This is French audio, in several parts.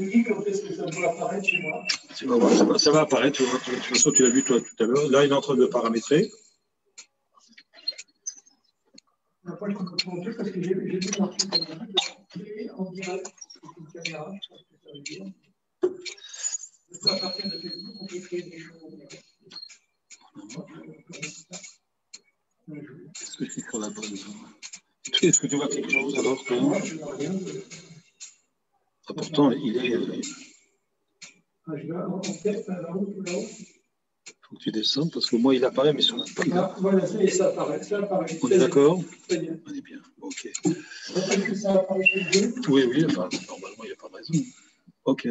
Je dis quand est-ce que ça doit apparaître chez moi ça va, ça va apparaître. Tu vois, de toute façon, tu l'as vu toi tout à l'heure. Là, il est en train de paramétrer. Après, je peux te montrer parce que j'ai j'ai vu marquer comme ça. Et en direct, avec une caméra, je sais pas ce que ça veut dire. Donc, à partir de Facebook, on peut créer des choses. en direct. Est-ce que je suis sur la bonne Est-ce que tu vois quelque chose alors Moi, je vois rien de- Ah, Pourtant, il est. Il Ah, là-haut. faut que tu descendes parce que moi, il apparaît, mais sur la là. Ah, Voilà, ça apparaît. Ça apparaît. On est d'accord. On est bien. Ok. Oui, oui, enfin, normalement, il n'y a pas de raison. Ok.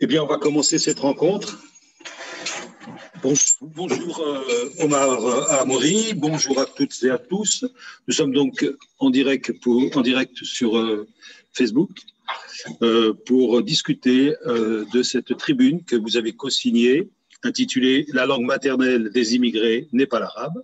Eh bien, on va commencer cette rencontre. Bonjour, euh, Omar Amori, bonjour à toutes et à tous. Nous sommes donc en direct, en direct sur euh, Facebook euh, pour discuter euh, de cette tribune que vous avez co-signée, intitulée La langue maternelle des immigrés n'est pas l'arabe.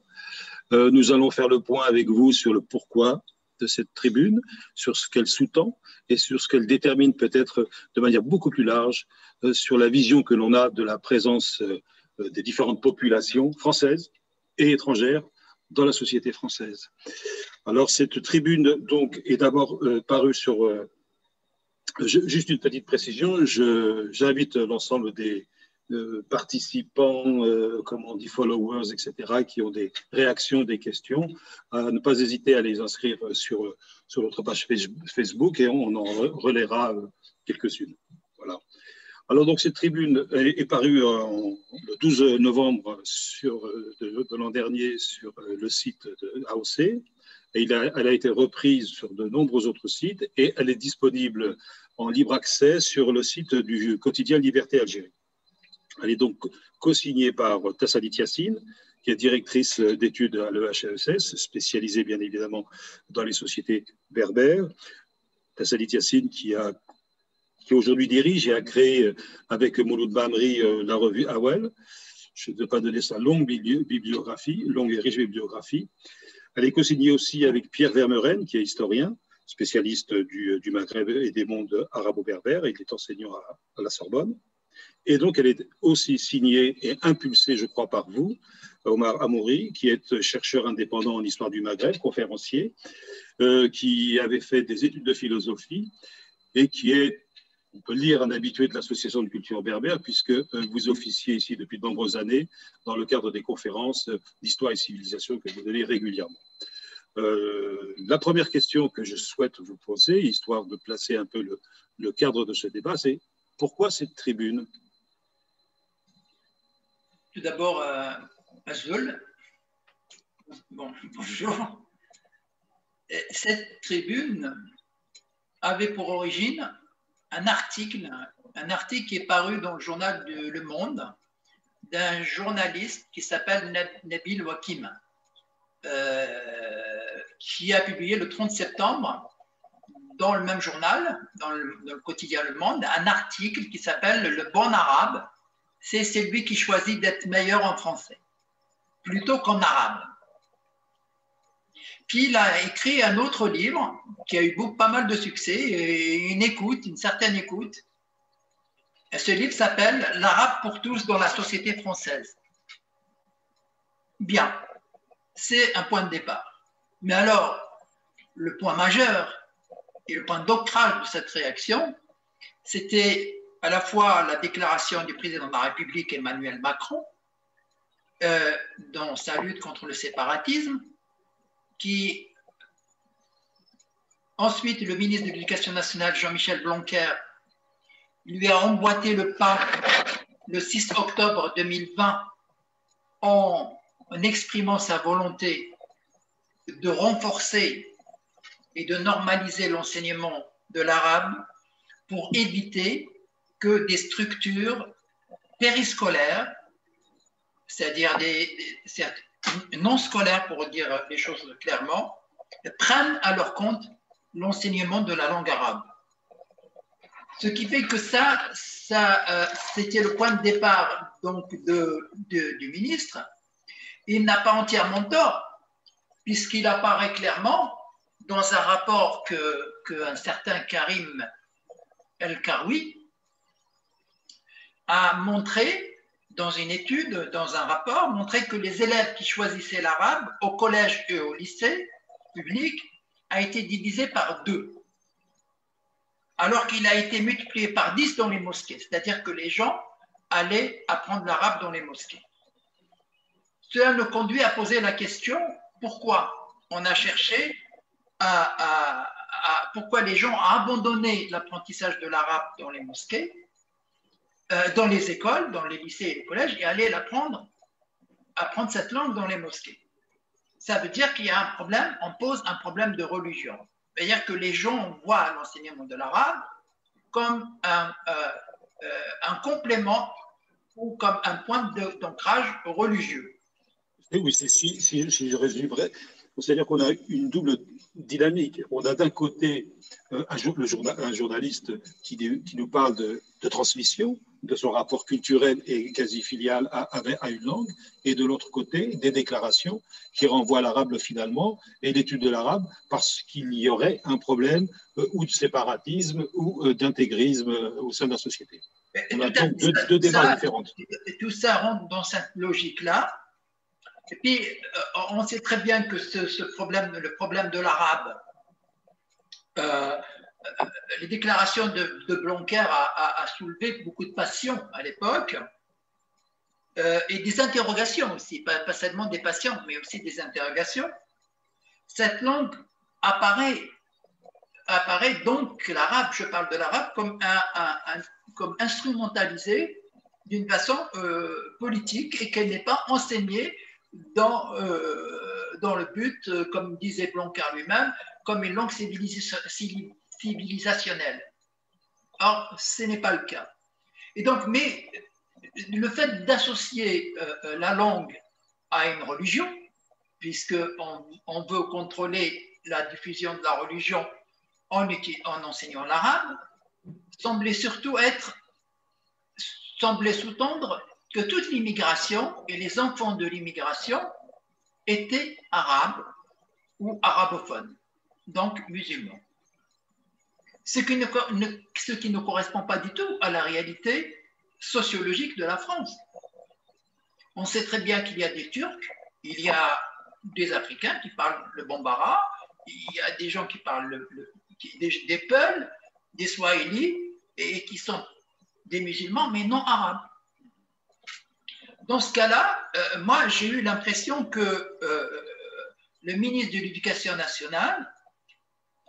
Euh, nous allons faire le point avec vous sur le pourquoi de cette tribune, sur ce qu'elle sous-tend et sur ce qu'elle détermine peut-être de manière beaucoup plus large euh, sur la vision que l'on a de la présence euh, euh, des différentes populations françaises et étrangères dans la société française. Alors cette tribune donc est d'abord euh, parue sur euh, juste une petite précision, j'invite l'ensemble des euh, participants, euh, comme on dit, followers, etc., qui ont des réactions, des questions, à ne pas hésiter à les inscrire sur, euh, sur notre page Face- Facebook et on en re- relaiera euh, quelques-unes. Alors donc cette tribune est, parue en- le 12 novembre euh, de, l'an dernier sur euh, le site de AOC et elle a été reprise sur de nombreux autres sites et elle est disponible en libre accès sur le site du quotidien Liberté Algérie. Elle est donc co-signée par Tassalit Yassine, qui est directrice d'études à l'EHESS, spécialisée bien évidemment dans les sociétés berbères. Tassalit Yassine qui, a, qui aujourd'hui dirige et a créé euh, avec Mouloud Bamri euh, la revue Awel. Je ne vais pas donner sa longue bibli- bibliographie, longue et riche bibliographie. Elle est co-signée aussi avec Pierre Vermeuren, qui est historien, spécialiste du, du Maghreb et des mondes arabo-berbères. Il est enseignant à, la Sorbonne. Et donc, elle est aussi signée et impulsée, je crois, par vous, Omar Amouri, qui est chercheur indépendant en histoire du Maghreb, conférencier, euh, qui avait fait des études de philosophie et qui est, on peut lire, un habitué de l'Association de culture berbère, puisque euh, vous officiez ici depuis de nombreuses années dans le cadre des conférences euh, d'histoire et civilisation que vous donnez régulièrement. Euh, la première question que je souhaite vous poser, histoire de placer un peu le, cadre de ce débat, c'est pourquoi cette tribune? Tout d'abord, euh, bonjour. Et Cette tribune avait pour origine un article, un article qui est paru dans le journal Le Monde d'un journaliste qui s'appelle Nab- Nabil Wakim, euh, qui a publié le 30 septembre dans le même journal, dans le quotidien Le Monde, un article qui s'appelle Le bon arabe c'est celui qui choisit d'être meilleur en français, plutôt qu'en arabe. Puis il a écrit un autre livre qui a eu beaucoup, pas mal de succès une écoute, une certaine écoute. Ce livre s'appelle L'arabe pour tous dans la société française. Bien, c'est un point de départ. Mais alors, le point majeur et le point d'ancrage de cette réaction, c'était à la fois la déclaration du président de la République Emmanuel Macron euh, dans sa lutte contre le séparatisme, qui ensuite le ministre de l'Éducation nationale Jean-Michel Blanquer lui a emboîté le pas le 6 octobre 2020 en, exprimant sa volonté de renforcer et de normaliser l'enseignement de l'arabe pour éviter que des structures périscolaires, c'est-à-dire des, non scolaires pour dire les choses clairement, prennent à leur compte l'enseignement de la langue arabe. Ce qui fait que ça, ça euh, c'était le point de départ donc de, du ministre. Il n'a pas entièrement tort, puisqu'il apparaît clairement dans un rapport que, que certain Karim El-Karoui a montré dans une étude, dans un rapport, montré que les élèves qui choisissaient l'arabe au collège et au lycée public a été divisé par deux, alors qu'il a été multiplié par dix dans les mosquées, c'est-à-dire que les gens allaient apprendre l'arabe dans les mosquées. Cela nous conduit à poser la question pourquoi on a cherché à, pourquoi les gens ont abandonné l'apprentissage de l'arabe dans les mosquées dans les écoles, dans les lycées et les collèges, et aller l'apprendre, apprendre cette langue dans les mosquées. Ça veut dire qu'il y a un problème, on pose un problème de religion. C'est-à-dire que les gens voient l'enseignement de l'arabe comme un, euh, euh, un, complément ou comme un point d'ancrage religieux. Oui, si, si, si je résumerais, c'est-à-dire qu'on a une double dynamique. On a d'un côté un, journaliste qui, nous parle de transmission, de son rapport culturel et quasi filial à, à, une langue, et de l'autre côté, des déclarations qui renvoient l'arabe finalement et l'étude de l'arabe parce qu'il y aurait un problème euh, ou de séparatisme ou euh, d'intégrisme euh, au sein de la société. On a donc deux, débats différents. Tout ça rentre dans cette logique-là. Et puis, on sait très bien que ce, problème, le problème de l'arabe, les déclarations de, Blanquer a, soulevé beaucoup de passions à l'époque euh, et des interrogations aussi, pas, seulement des passions, mais aussi des interrogations. Cette langue apparaît, donc l'arabe, je parle de l'arabe, comme, un, comme instrumentalisé d'une façon euh, politique et qu'elle n'est pas enseignée dans, euh, dans le but, comme disait Blanquer lui-même, comme une langue civilisée civilisationnelle. Or, ce n'est pas le cas. Et donc, mais le fait d'associer euh, euh, la langue à une religion, puisqu'on on veut contrôler la diffusion de la religion en, en enseignant l'arabe, semblait surtout être, semblait sous-tendre que toute l'immigration et les enfants de l'immigration étaient arabes ou arabophones, donc musulmans ce qui ne, correspond pas du tout à la réalité sociologique de la France. On sait très bien qu'il y a des Turcs, il y a des Africains qui parlent le Bambara, il y a des gens qui parlent le, des, des Peuls, des Swahili, et qui sont des musulmans, mais non arabes. Dans ce cas-là, euh, moi, j'ai eu l'impression que euh, le ministre de l'Éducation nationale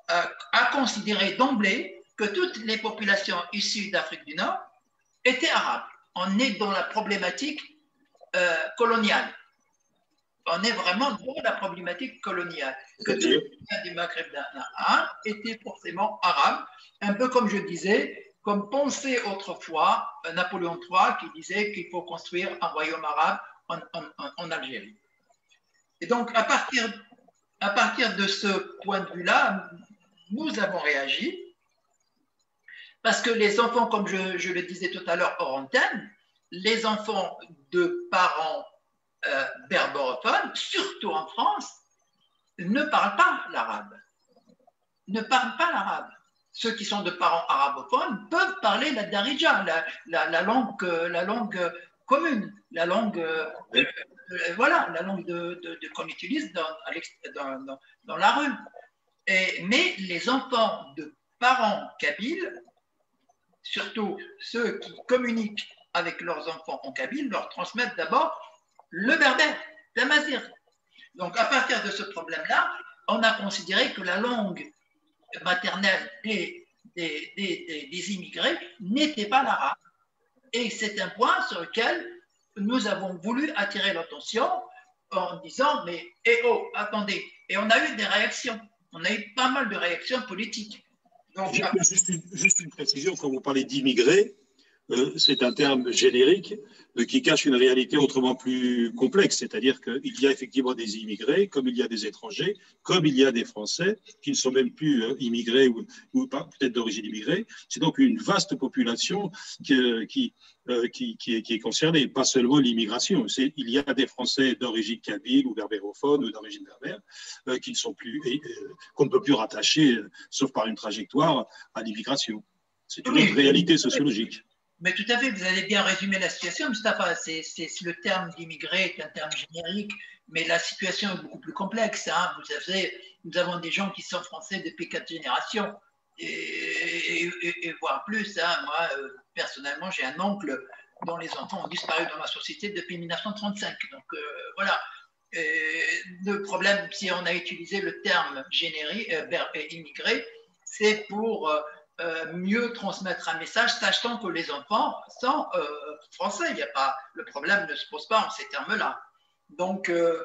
a considéré d'emblée que toutes les populations issues d'Afrique du Nord étaient arabes. On est dans la problématique euh, coloniale. On est vraiment dans la problématique coloniale. Que toutes les du Maghreb étaient forcément arabes, un peu comme je disais, comme pensait autrefois euh, Napoléon III qui disait qu'il faut construire un royaume arabe en, en Algérie. Et donc, à partir, à partir de ce point de vue-là, nous avons réagi parce que les enfants, comme je, le disais tout à l'heure hors antenne, les enfants de parents euh, berberophones, surtout en France, ne parlent pas l'arabe. Ne parlent pas l'arabe. Ceux qui sont de parents arabophones peuvent parler la darija, la, langue, la langue commune, la langue, euh, euh, voilà, la langue de, qu'on utilise dans, dans la rue mais les enfants de parents kabyles, surtout ceux qui communiquent avec leurs enfants en kabyle, leur transmettent d'abord le berbère, la mazir. Donc à partir de ce problème-là, on a considéré que la langue maternelle des, des, immigrés n'était pas l'arabe. Et c'est un point sur lequel nous avons voulu attirer l'attention en disant, mais eh oh, attendez. Et on a eu des réactions on a eu pas mal de réactions politiques. juste, une, précision, quand vous parlez d'immigrés, c'est un terme générique euh, qui cache une réalité autrement plus complexe, c'est-à-dire qu'il y a effectivement des immigrés, comme il y a des étrangers, comme il y a des Français qui ne sont même plus euh, immigrés ou, ou peut-être d'origine immigrée. C'est donc une vaste population qui, qui, qui, est, concernée, pas seulement l'immigration. Il y a des Français d'origine kabyle ou berbérophone ou d'origine berbère qui ne sont plus, qu'on ne peut plus rattacher, sauf par une trajectoire, à l'immigration. C'est une réalité sociologique. Mais tout à fait, vous avez bien résumé la situation, Mustafa. C'est, le terme d'immigré est un terme générique, mais la situation est beaucoup plus complexe. Hein. Vous savez, nous avons des gens qui sont français depuis quatre générations, et, voire plus. Hein. Moi, euh, personnellement, j'ai un oncle dont les enfants ont disparu dans la société depuis 1935. Donc euh, voilà. le problème, si on a utilisé le terme générique, euh, immigré, c'est pour euh, mieux transmettre un message, sachant que les enfants sont euh, français. Il y a pas, le problème ne se pose pas en ces termes-là. Donc, euh,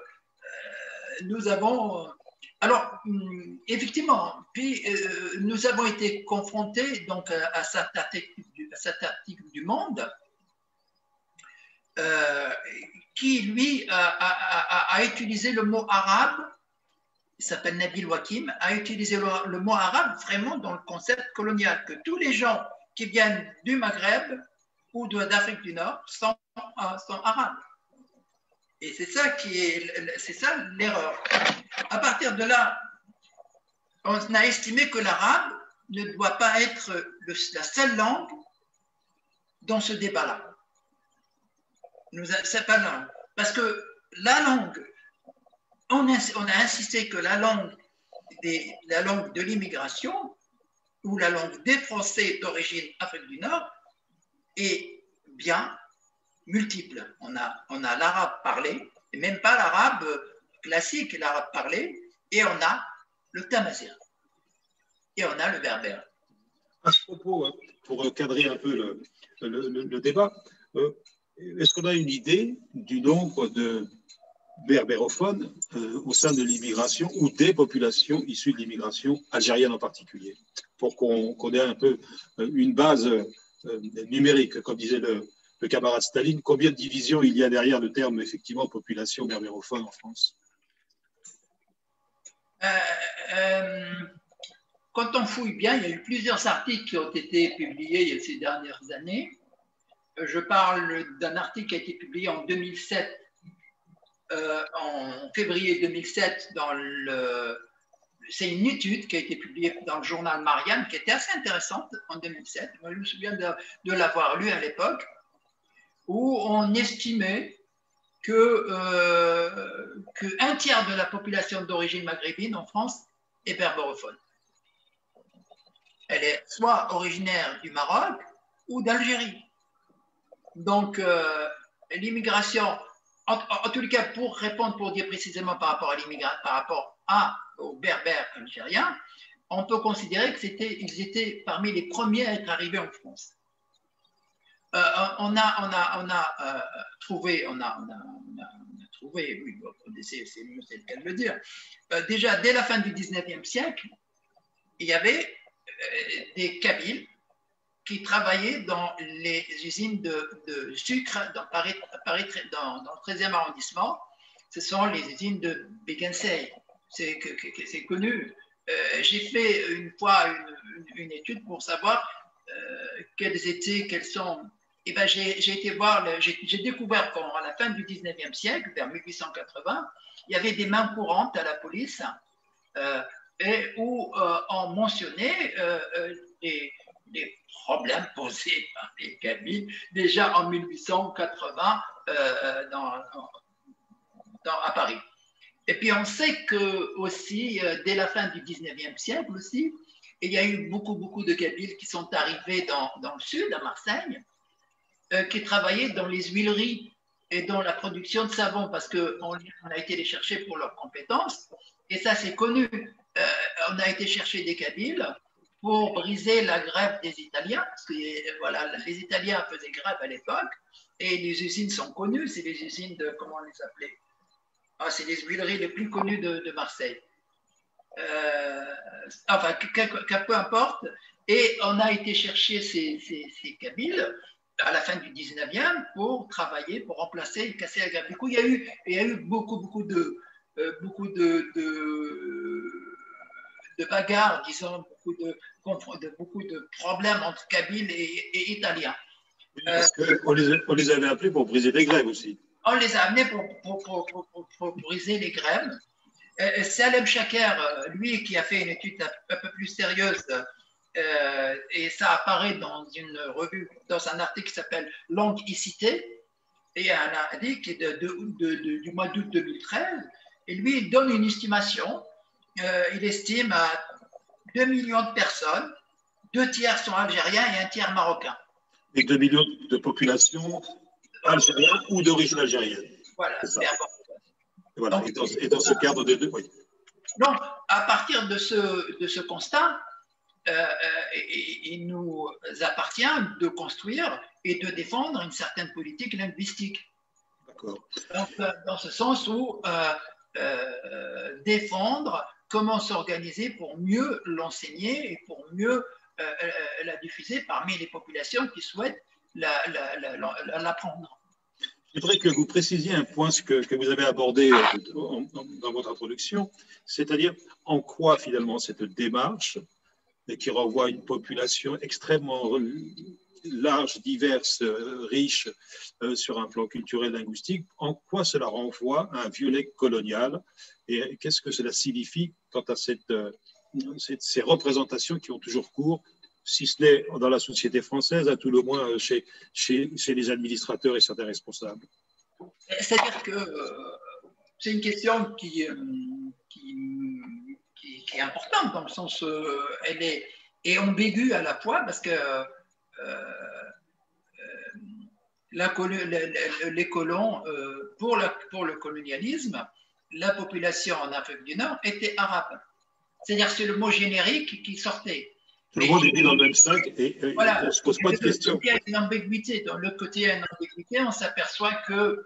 nous avons. Alors, hum, effectivement, puis nous avons été confrontés donc, à, cet article, du Monde qui, lui, a utilisé le mot arabe il s'appelle Nabil Wakim, a utilisé le, mot arabe vraiment dans le concept colonial, que tous les gens qui viennent du Maghreb ou d'Afrique du Nord sont, euh, sont arabes. Et c'est ça qui est, l'erreur. À partir de là, on a estimé que l'arabe ne doit pas être la seule langue dans ce débat-là. C'est pas langue. Parce que la langue on a, insisté que la langue, la langue de l'immigration ou la langue des Français d'origine Afrique du Nord est bien multiple. On a, on a l'arabe parlé, et même pas l'arabe classique, l'arabe parlé, et on a le tamazir, et on a le berbère. À ce propos, hein, pour cadrer un peu le, débat, euh, est-ce qu'on a une idée du nombre de berbérophones euh, au sein de l'immigration ou des populations issues de l'immigration algérienne en particulier, pour qu'on ait un peu euh, une base euh, numérique, comme disait le, camarade Staline. Combien de divisions il y a derrière le terme, effectivement, population berbérophone en France? Quand on fouille bien, il y a eu plusieurs articles qui ont été publiés ces dernières années. Je parle d'un article qui a été publié en 2007 euh, en février 2007 dans le. C'est une étude qui a été publiée dans le journal Marianne qui était assez intéressante en 2007. Moi, je me souviens de, l'avoir lu à l'époque, où on estimait euh, que un tiers de la population d'origine maghrébine en France est berbérophone. Elle est soit originaire du Maroc ou d'Algérie. Donc, euh, l'immigration en, les cas, pour répondre, pour dire précisément par rapport à l'immigration, par rapport aux berbères algériens, on peut considérer qu'ils étaient parmi les premiers à être arrivés en France. Euh, on a, on a, on a euh, trouvé, on a, on a, trouvé, oui, c'est le cas de le dire, euh, déjà dès la fin du 19e siècle, il y avait des Kabyles qui travaillaient dans les usines de, sucre dans, Paris, dans, le 13e arrondissement. Ce sont les usines de Begensey. C'est connu. Euh, j'ai fait une fois une, étude pour savoir euh, quelles étaient, quelles sont. Eh ben j'ai été voir, j'ai découvert qu'à la fin du 19e siècle, vers 1880, il y avait des mains courantes à la police euh, et où on mentionnait les, les problèmes posés par les Kabyles déjà en 1880 euh, euh, dans, à Paris. Et puis on sait que aussi, euh, dès la fin du 19e siècle aussi, il y a eu beaucoup, beaucoup de Kabyles qui sont arrivés dans, dans le sud, à Marseille, qui travaillaient dans les huileries et dans la production de savon, parce qu'on on a été les chercher pour leurs compétences. Et ça, c'est connu. on a été chercher des Kabyles pour briser la grève des Italiens, parce que voilà, les Italiens faisaient grève à l'époque, et les usines sont connues, c'est les usines de, comment on les appelait? Ah, C'est les huileries les plus connues de, Marseille. Euh, enfin, peu importe, et on a été chercher ces, ces, Kabyles à la fin du 19e pour travailler, pour remplacer et casser la grève. Du coup, il y a eu, beaucoup, beaucoup de, euh, bagarres, disons, beaucoup de, de, beaucoup de problèmes entre Kabyles et, Italiens. Parce qu'on les, on les avait appelés pour briser les grèves aussi. On les a amenés pour, pour, pour, briser les grèves. Euh, Salem Chaker, lui, qui a fait une étude un peu plus sérieuse euh, et ça apparaît dans une revue, dans un article qui s'appelle Langue cité, et un article de, de, du mois d'août 2013. Et lui, il donne une estimation. Euh, il estime à 2 millions de personnes, deux tiers sont algériens et un tiers marocains. Et 2 millions de population algérienne ou d'origine algérienne. Voilà, c'est Voilà, et, dans, ce cadre de deux. Oui. Donc, à partir de ce, de ce constat, euh, euh, il nous appartient de construire et de défendre une certaine politique linguistique. Euh, dans ce sens où défendre comment s'organiser pour mieux l'enseigner et pour mieux la diffuser parmi les populations qui souhaitent l'apprendre. Je voudrais que vous précisiez un point que, vous avez abordé dans votre introduction, c'est-à-dire en quoi finalement cette démarche et qui renvoie à une population extrêmement large, diverse, euh, riche euh, sur un plan culturel, linguistique, en quoi cela renvoie à un violet colonial et qu'est-ce que cela signifie quant à euh, ces représentations qui ont toujours cours, si ce n'est dans la société française, à tout le moins chez, chez, les administrateurs et certains responsables? C'est-à-dire que c'est une question qui, est importante dans le sens, euh, elle est, ambiguë à la fois parce que euh, euh, les colons, pour le colonialisme, la population en Afrique du Nord était arabe. C'est-à-dire c'est le mot générique qui sortait. Tout le monde est dans le même sac et, voilà, on ne se pose pas de questions. Il y a une ambiguïté. Dans le côté, il y a une ambiguïté. On s'aperçoit que,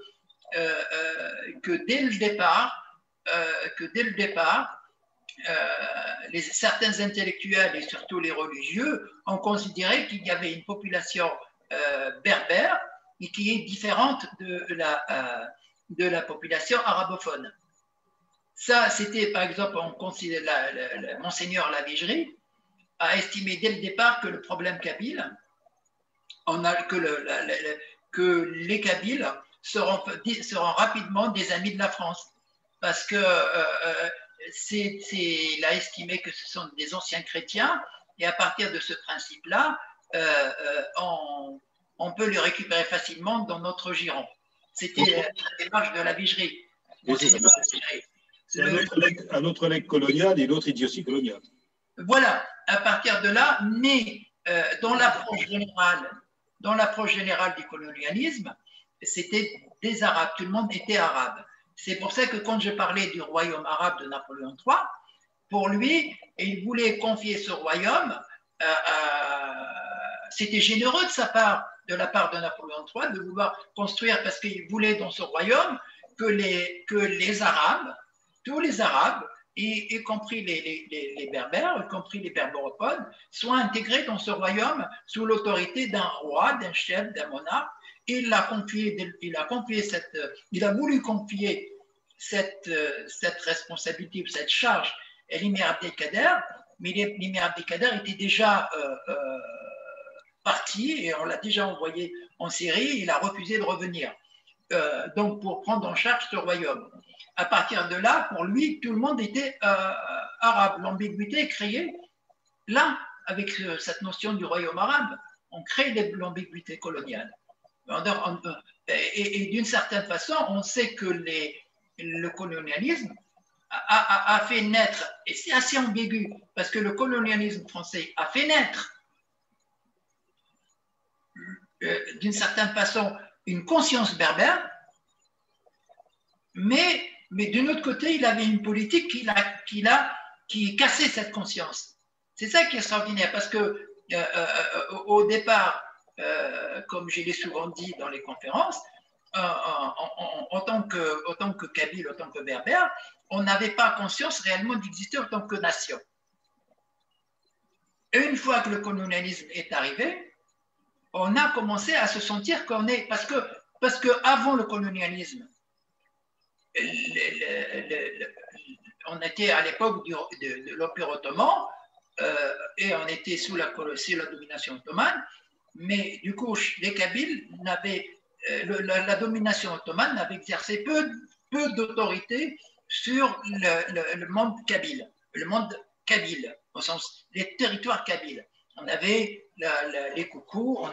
que dès le départ, que dès le départ, euh, les, certains intellectuels et surtout les religieux ont considéré qu'il y avait une population euh, berbère et qui est différente de la, euh, de la population arabophone. Ça, c'était par exemple, on considère, la, Monseigneur Lavigerie a estimé dès le départ que le problème kabyle, on a, que, le, que les Kabyles seront, seront rapidement des amis de la France. Parce que c'est, il a estimé que ce sont des anciens chrétiens, et à partir de ce principe-là, euh, euh, on, peut les récupérer facilement dans notre giron. C'était la démarche de la vigerie. C'est un autre, legs, colonial et l'autre idiotie coloniale. Voilà, à partir de là, mais euh, dans l'approche générale, dans l'approche générale du colonialisme, c'était des Arabes, tout le monde était arabe. C'est pour ça que quand je parlais du royaume arabe de Napoléon III, pour lui, il voulait confier ce royaume, euh, euh, c'était généreux de sa part, de la part de Napoléon III, de vouloir construire, parce qu'il voulait dans ce royaume que les, que les Arabes, tous les Arabes, y, compris les, Berbères, y compris les Berbéropodes, soient intégrés dans ce royaume sous l'autorité d'un roi, d'un chef, d'un monarque, il a confié, cette, il a voulu confier cette, cette responsabilité ou cette charge à l'Imir Abdelkader, mais l'Imir Abdelkader était déjà euh, euh, parti et on l'a déjà envoyé en Syrie, il a refusé de revenir. Euh, donc pour prendre en charge ce royaume. À partir de là, pour lui, tout le monde était arabe. L'ambiguïté est créée là, avec cette notion du royaume arabe. On crée l'ambiguïté coloniale. Et, d'une certaine façon, on sait que le colonialisme a, fait naître, et c'est assez ambigu, parce que le colonialisme français a fait naître, euh, d'une certaine façon, une conscience berbère, mais, mais d'un autre côté, il avait une politique qui, a, qui, a, qui cassait cette conscience. C'est ça qui est extraordinaire, parce que euh, euh, au départ, euh, comme je l'ai souvent dit dans les conférences, euh, en, tant que, en tant que Kabyle, en tant que Berbère, on n'avait pas conscience réellement d'exister en tant que nation. Et une fois que le colonialisme est arrivé, on a commencé à se sentir qu'on est. Parce que, parce que avant le colonialisme, on était à l'époque de, l'Empire ottoman euh, et on était sous la, domination ottomane, mais du coup, les Kabyles n'avaient. Euh, la, domination ottomane avait exercé peu, peu d'autorité sur le, monde kabyle, le monde kabyle, au sens des territoires kabyles. On avait les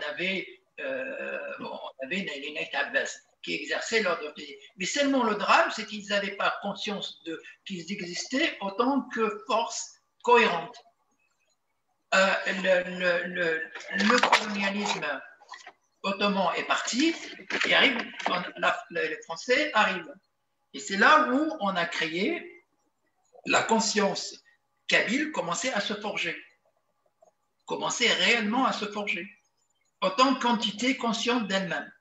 avait, euh, on avait les Nait Abbas qui exerçaient leur autorité. Mais seulement le drame, c'est qu'ils n'avaient pas conscience qu'ils existaient en tant que force cohérente. Euh, le, colonialisme ottoman est parti les Français arrivent. Et c'est là où on a créé la conscience kabyle commençait à se forger, commençait réellement à se forger, en tant qu'entité consciente d'elle-même.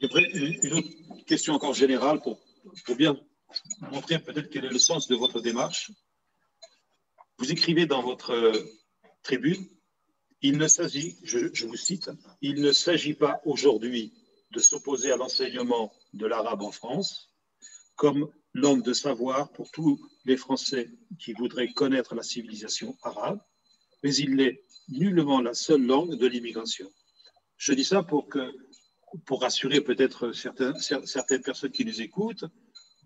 Une autre question encore générale pour, pour bien montrer peut-être quel est le sens de votre démarche. Vous écrivez dans votre tribune, il ne s'agit, je vous cite, il ne s'agit pas aujourd'hui de s'opposer à l'enseignement de l'arabe en France comme langue de savoir pour tous les Français qui voudraient connaître la civilisation arabe, mais il n'est nullement la seule langue de l'immigration. Je dis ça pour, que, pour rassurer peut-être certaines personnes qui nous écoutent.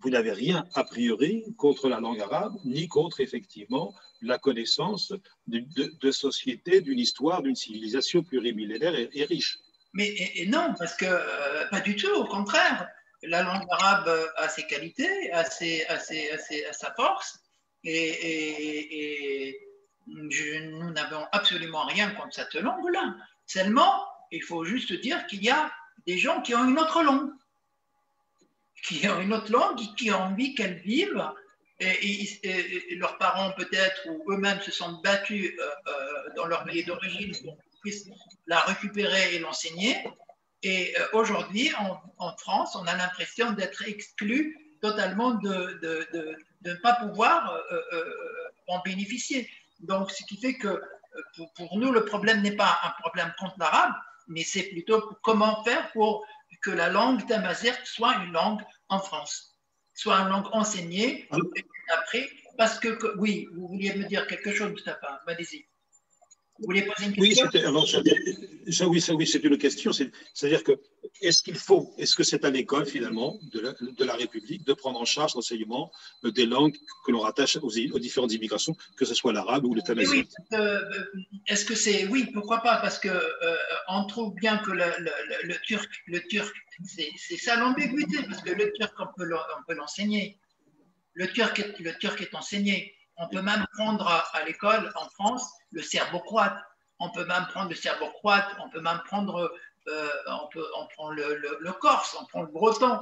Vous n'avez rien a priori contre la langue arabe, ni contre effectivement la connaissance de, de, société, d'une histoire, d'une civilisation plurimillénaire et riche. Mais non, parce que euh, pas du tout, au contraire. La langue arabe a ses qualités, a, ses, a, ses, a, sa force, et, nous n'avons absolument rien contre cette langue-là. Seulement, il faut juste dire qu'il y a des gens qui ont une autre langue, qui ont une autre langue, qui ont envie qu'elle vive, et, leurs parents peut-être, ou eux-mêmes se sont battus euh, euh, dans leur pays d'origine pour puisse la récupérer et l'enseigner. Et euh, aujourd'hui, en, France, on a l'impression d'être exclu totalement de, ne pas pouvoir en bénéficier. Donc, ce qui fait que pour, nous, le problème n'est pas un problème contre l'arabe, mais c'est plutôt comment faire pour que la langue tamazigh soit une langue en France, soit une langue enseignée après. Parce que, oui, vous vouliez me dire quelque chose, Mustafa, allez-y. Vous voulez poser une question? Oui, ça, oui, ça, oui, c'est une question. C'est-à-dire que est-ce qu'il faut, est-ce que c'est à l'école finalement de la, de la, République de prendre en charge l'enseignement des langues que l'on rattache aux, différentes immigrations, que ce soit l'arabe ou le tamazight Oui, euh, est-ce que c'est oui, pourquoi pas Parce que euh, on trouve bien que le, le, turc, le turc, c'est ça l'ambiguïté, parce que le turc on peut l'enseigner. Le turc, le turc est enseigné. On peut même prendre à, l'école en France le serbo-croate. On peut même prendre le serbo-croate. On peut même prendre, euh, on, peut, on prend le, le, corse, on prend le breton.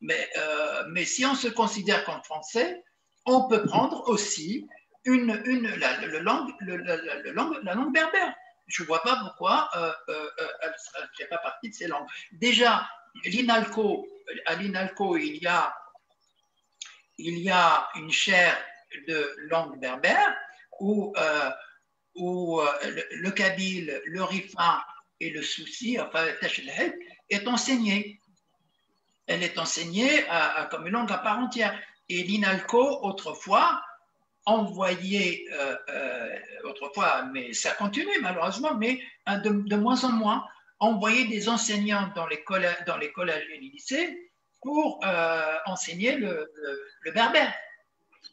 Mais, euh, mais si on se considère comme français, on peut prendre aussi une, une, la, langue, la, langue, la langue berbère. Je ne vois pas pourquoi euh, elle ne fait pas partie de ces langues. Déjà, l'INALCO, à l'INALCO, il y a, il y a une chaire de langue berbère où, où euh, le, kabyle, le rifa et le souci, enfin, est enseigné. Elle est enseignée comme une langue à part entière. Et l'INALCO, autrefois, envoyait, euh, autrefois, mais ça continue malheureusement, mais de, de, moins en moins, envoyait des enseignants dans les, collèges, dans les collèges et les lycées pour enseigner le, le berbère.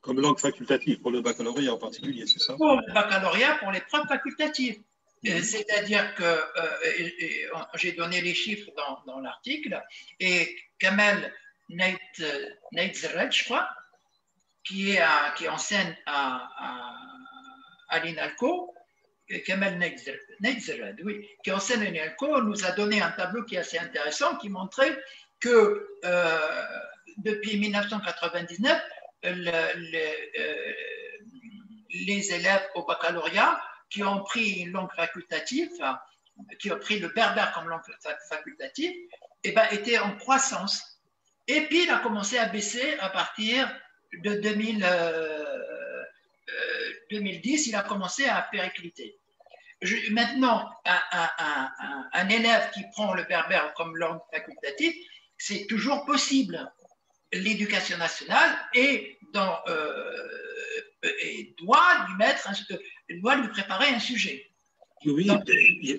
Comme langue facultative pour le baccalauréat en particulier, c'est ça? Pour le baccalauréat, pour facultatives. Mhm. C'est-à-dire que euh, j'ai donné les chiffres dans, l'article, et Kamel Neitzred, je crois, qui, enseigne à, l'INALCO, Kamel oui, qui enseigne à l'INALCO, nous a donné un tableau qui est assez intéressant, qui montrait que euh, depuis 1999, euh, les élèves au baccalauréat qui ont pris une langue facultative, qui ont pris le berbère comme langue facultative, eh ben, étaient en croissance. Et puis, il a commencé à baisser à partir de 2000, 2010, euh, euh, il a commencé à péricliter. maintenant, un, élève qui prend le berbère comme langue facultative, c'est toujours possible. L'éducation nationale est euh, doit lui mettre, doit lui préparer un sujet. Oui,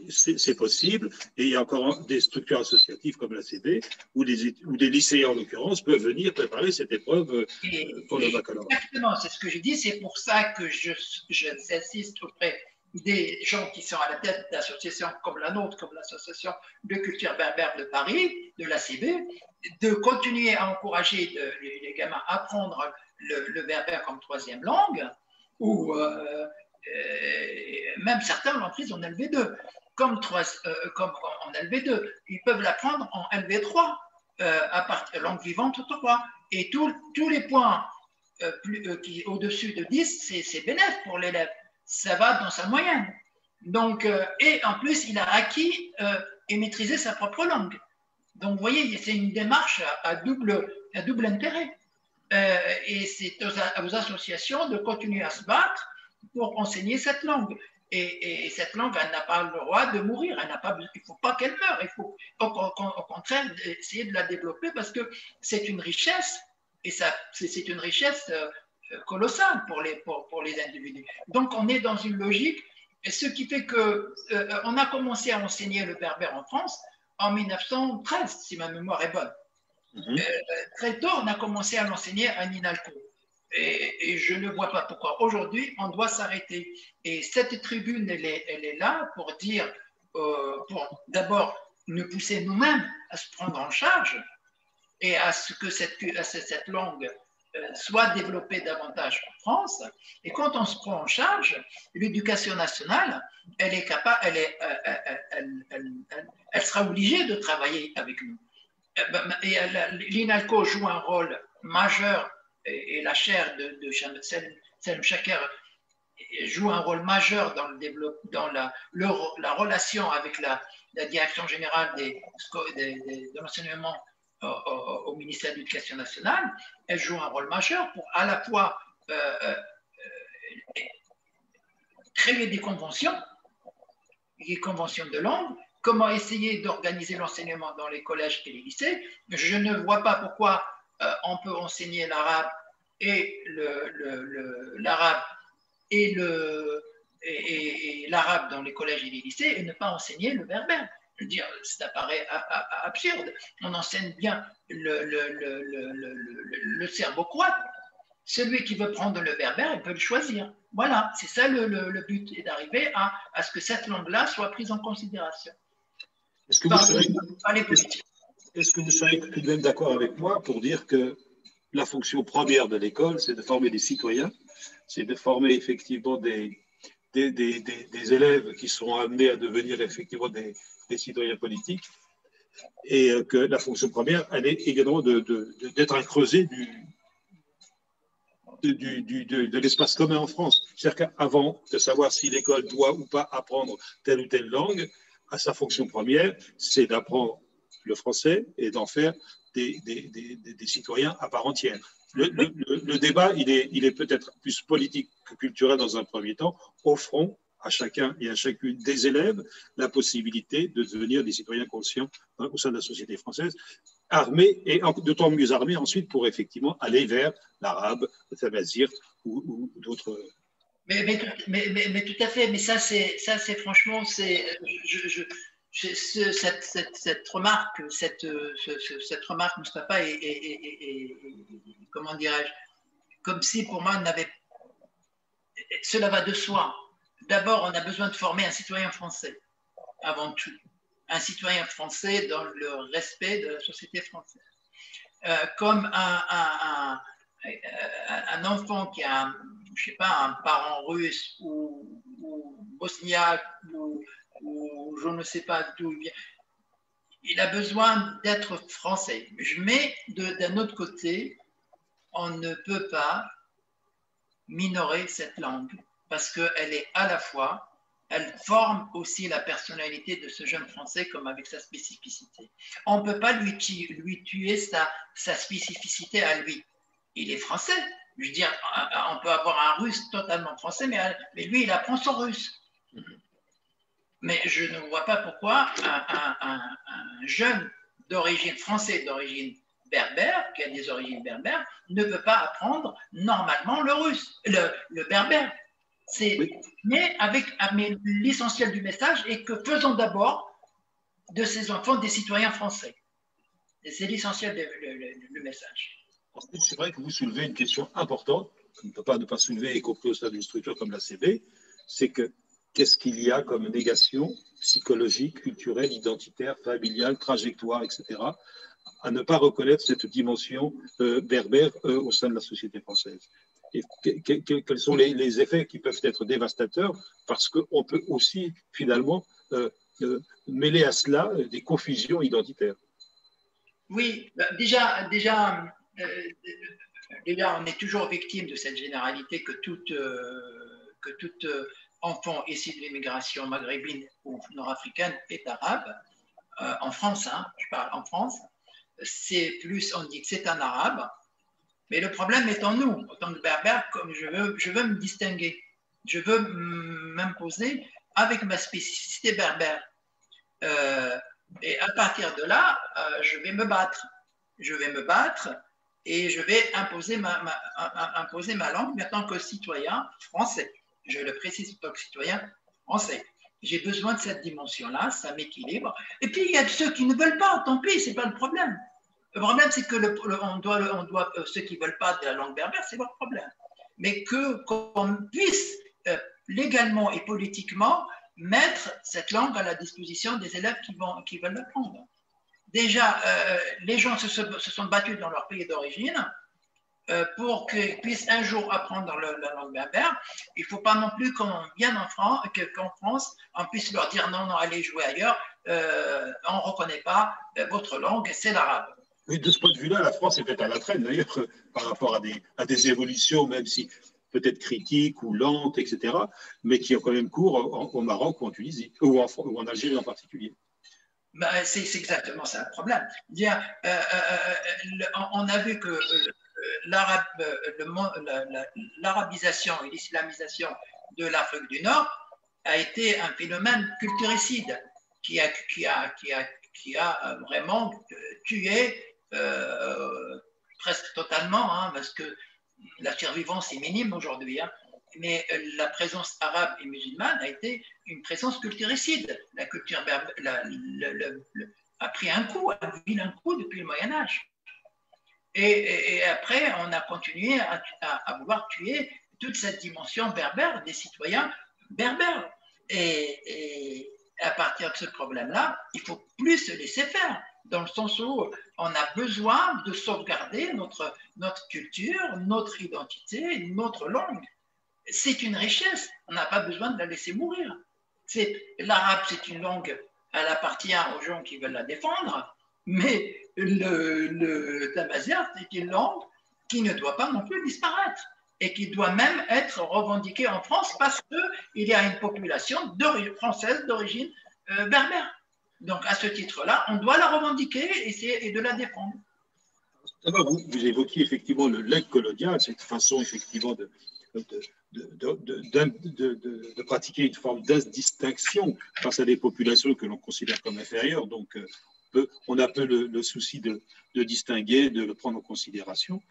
c'est possible. Et il y a encore des structures associatives comme la CD, où, les, où des lycéens, en l'occurrence, peuvent venir préparer cette épreuve euh, pour le baccalauréat. Exactement, c'est ce que j'ai dit. C'est pour ça que je, j'insiste auprès des gens qui sont à la tête d'associations comme la nôtre, comme l'association de culture berbère de Paris, de la CB, de continuer à encourager les, gamins à apprendre le, berbère comme troisième langue, ou euh, même certains l'ont prise en LV2, comme, euh, comme en LV2. Ils peuvent l'apprendre en LV3, à partir langue vivante 3. Et tous les points qui au-dessus de 10, c'est bénéfique pour l'élève ça va dans sa moyenne. Donc, euh, et en plus, il a acquis euh, et maîtrisé sa propre langue. Donc, vous voyez, c'est une démarche à, double, à double intérêt. Euh, et c'est aux, associations de continuer à se battre pour enseigner cette langue. Et, cette langue, elle n'a pas le droit de mourir. Elle pas, il ne faut pas qu'elle meure. Il faut au, au, contraire essayer de la développer parce que c'est une richesse. Et c'est une richesse colossal pour les, pour, les individus. Donc on est dans une logique, ce qui fait que euh, on a commencé à enseigner le berbère en France en 1913, si ma mémoire est bonne. Mhm. Euh, très tôt, on a commencé à l'enseigner à Ninalco. Et, je ne vois pas pourquoi aujourd'hui on doit s'arrêter. Et cette tribune, elle est, là pour dire, euh, pour d'abord nous pousser nous-mêmes à se prendre en charge et à ce que cette, langue euh, soit développée davantage en France. Et quand on se prend en charge, l'éducation nationale, elle est capable, euh, euh, elle, sera obligée de travailler avec nous. Ben, L'INALCO joue un rôle majeur et, la chaire de, de Selm Chaker joue un rôle majeur dans, le dans la, la relation avec la, direction générale de l'enseignement au, ministère de l'Éducation nationale, elle joue un rôle majeur pour à la fois euh, euh, créer des conventions, des conventions de langue, comment essayer d'organiser l'enseignement dans les collèges et les lycées. Je ne vois pas pourquoi on peut enseigner l'arabe et l'arabe et le et, l'arabe dans les collèges et les lycées et ne pas enseigner le berbère dire, ça paraît absurde. On enseigne bien le, le, cerveau croate. Celui qui veut prendre le berbère, il peut le choisir. Voilà, c'est ça le, but, et d'arriver à, à, ce que cette langue-là soit prise en considération. Est-ce que, vous serez, tout de même d'accord avec moi pour dire que la fonction première de l'école, c'est de former des citoyens, c'est de former effectivement des, élèves qui seront amenés à devenir effectivement des, citoyens politiques, et euh, que la fonction première, elle est également d'être un creuset du, de, l'espace commun en France. C'est-à-dire qu'avant de savoir si l'école doit ou pas apprendre telle ou telle langue, à sa fonction première, c'est d'apprendre le français et d'en faire des, citoyens à part entière. Le, débat, il est, peut-être plus politique que culturel dans un premier temps. Au front, à chacun et à chacune des élèves la possibilité de devenir des citoyens conscients au sein de la société française, armés et d'autant mieux armés ensuite pour effectivement aller vers l'arabe, le tamazir ou, d'autres. Mais, mais, tout à fait, mais ça c'est, franchement, c'est, cette, cette, cette, remarque, cette, remarque, Mustafa, est, comment dirais-je, comme si pour moi cela va de soi D'abord, on a besoin de former un citoyen français, avant tout. Un citoyen français dans le respect de la société française. Euh, comme un, enfant qui a, je sais pas, un parent russe ou, bosniaque ou, ou, je ne sais pas d'où il vient, il a besoin d'être français. Mais d'un autre côté, on ne peut pas minorer cette langue parce qu'elle est à la fois, elle forme aussi la personnalité de ce jeune Français comme avec sa spécificité. On ne peut pas lui, tuer sa, spécificité à lui. Il est français. Je veux dire, on peut avoir un russe totalement français, mais lui, il apprend son russe. Mais je ne vois pas pourquoi un, jeune d'origine français, d'origine berbère, qui a des origines berbères, ne peut pas apprendre normalement le russe, le, berbère. C'est, mais avec l'essentiel du message est que faisons d'abord de ces enfants des citoyens français. C'est l'essentiel du message. C'est vrai que vous soulevez une question importante, qu'on ne peut pas ne pas soulever, y compris au sein d'une structure comme la CB, c'est que qu'est-ce qu'il y a comme négation psychologique, culturelle, identitaire, familiale, trajectoire, etc., à ne pas reconnaître cette dimension euh, berbère euh, au sein de la société française. Et quels sont les, effets qui peuvent être dévastateurs parce qu'on peut aussi finalement euh, mêler à cela des confusions identitaires. Oui, bah, déjà, déjà, déjà, on est toujours victime de cette généralité que toute, que toute enfant issu de l'immigration maghrébine ou nord-africaine est arabe. en France, hein, je parle en France, c'est plus, on dit que c'est un arabe, mais le problème est en nous, en tant que berbère, comme je veux, je veux me distinguer, je veux m'imposer avec ma spécificité berbère. Euh, et à partir de là, euh, je vais me battre. Je vais me battre et je vais imposer ma, imposer ma langue en tant que citoyen français. Je le précise en tant que citoyen français. J'ai besoin de cette dimension-là, ça m'équilibre. Et puis, il y a ceux qui ne veulent pas, tant pis, ce n'est pas le problème. Le problème, c'est que on doit, euh, ceux qui ne veulent pas de la langue berbère, c'est leur problème. Mais que qu'on puisse euh, légalement et politiquement mettre cette langue à la disposition des élèves qui, vont, qui veulent l'apprendre. Déjà, euh, les gens se, sont battus dans leur pays d'origine euh, pour qu'ils puissent un jour apprendre la langue berbère, il ne faut pas non plus qu'on vienne en France, qu'en France, on puisse leur dire non, non, allez jouer ailleurs, euh, on ne reconnaît pas euh, votre langue, c'est l'arabe. Oui, de ce point de vue-là, la France est peut-être à la traîne d'ailleurs par rapport à des, à des évolutions, même si peut-être critiques ou lentes, etc., mais qui ont quand même cours au Maroc ou en Tunisie, ou en, ou en Algérie en particulier. Ben, c'est exactement ça le problème. on a vu que l'arabisation et l'islamisation de l'Afrique du Nord a été un phénomène culturicide qui a, a vraiment euh, tué euh, presque totalement, hein, parce que la survivance est minime aujourd'hui, hein, mais la présence arabe et musulmane a été une présence culturicide. La culture a pris un coup, a vu un coup depuis le Moyen Âge. Et, après, on a continué à, vouloir tuer toute cette dimension berbère des citoyens berbères. Et, à partir de ce problème-là, il faut plus se laisser faire, dans le sens où on a besoin de sauvegarder notre, notre culture, notre identité, notre langue. C'est une richesse, on n'a pas besoin de la laisser mourir. L'arabe, c'est une langue, elle appartient aux gens qui veulent la défendre, mais le, le c'est une langue qui ne doit pas non plus disparaître et qui doit même être revendiquée en France parce qu'il y a une population française d'origine euh, berbère. Donc, à ce titre-là, on doit la revendiquer et, de la défendre. Vous, vous, évoquiez effectivement le legs colonial, cette façon effectivement de, pratiquer une forme d'indistinction face à des populations que l'on considère comme inférieures. Donc, on a peu le, souci de, distinguer, de le prendre en considération.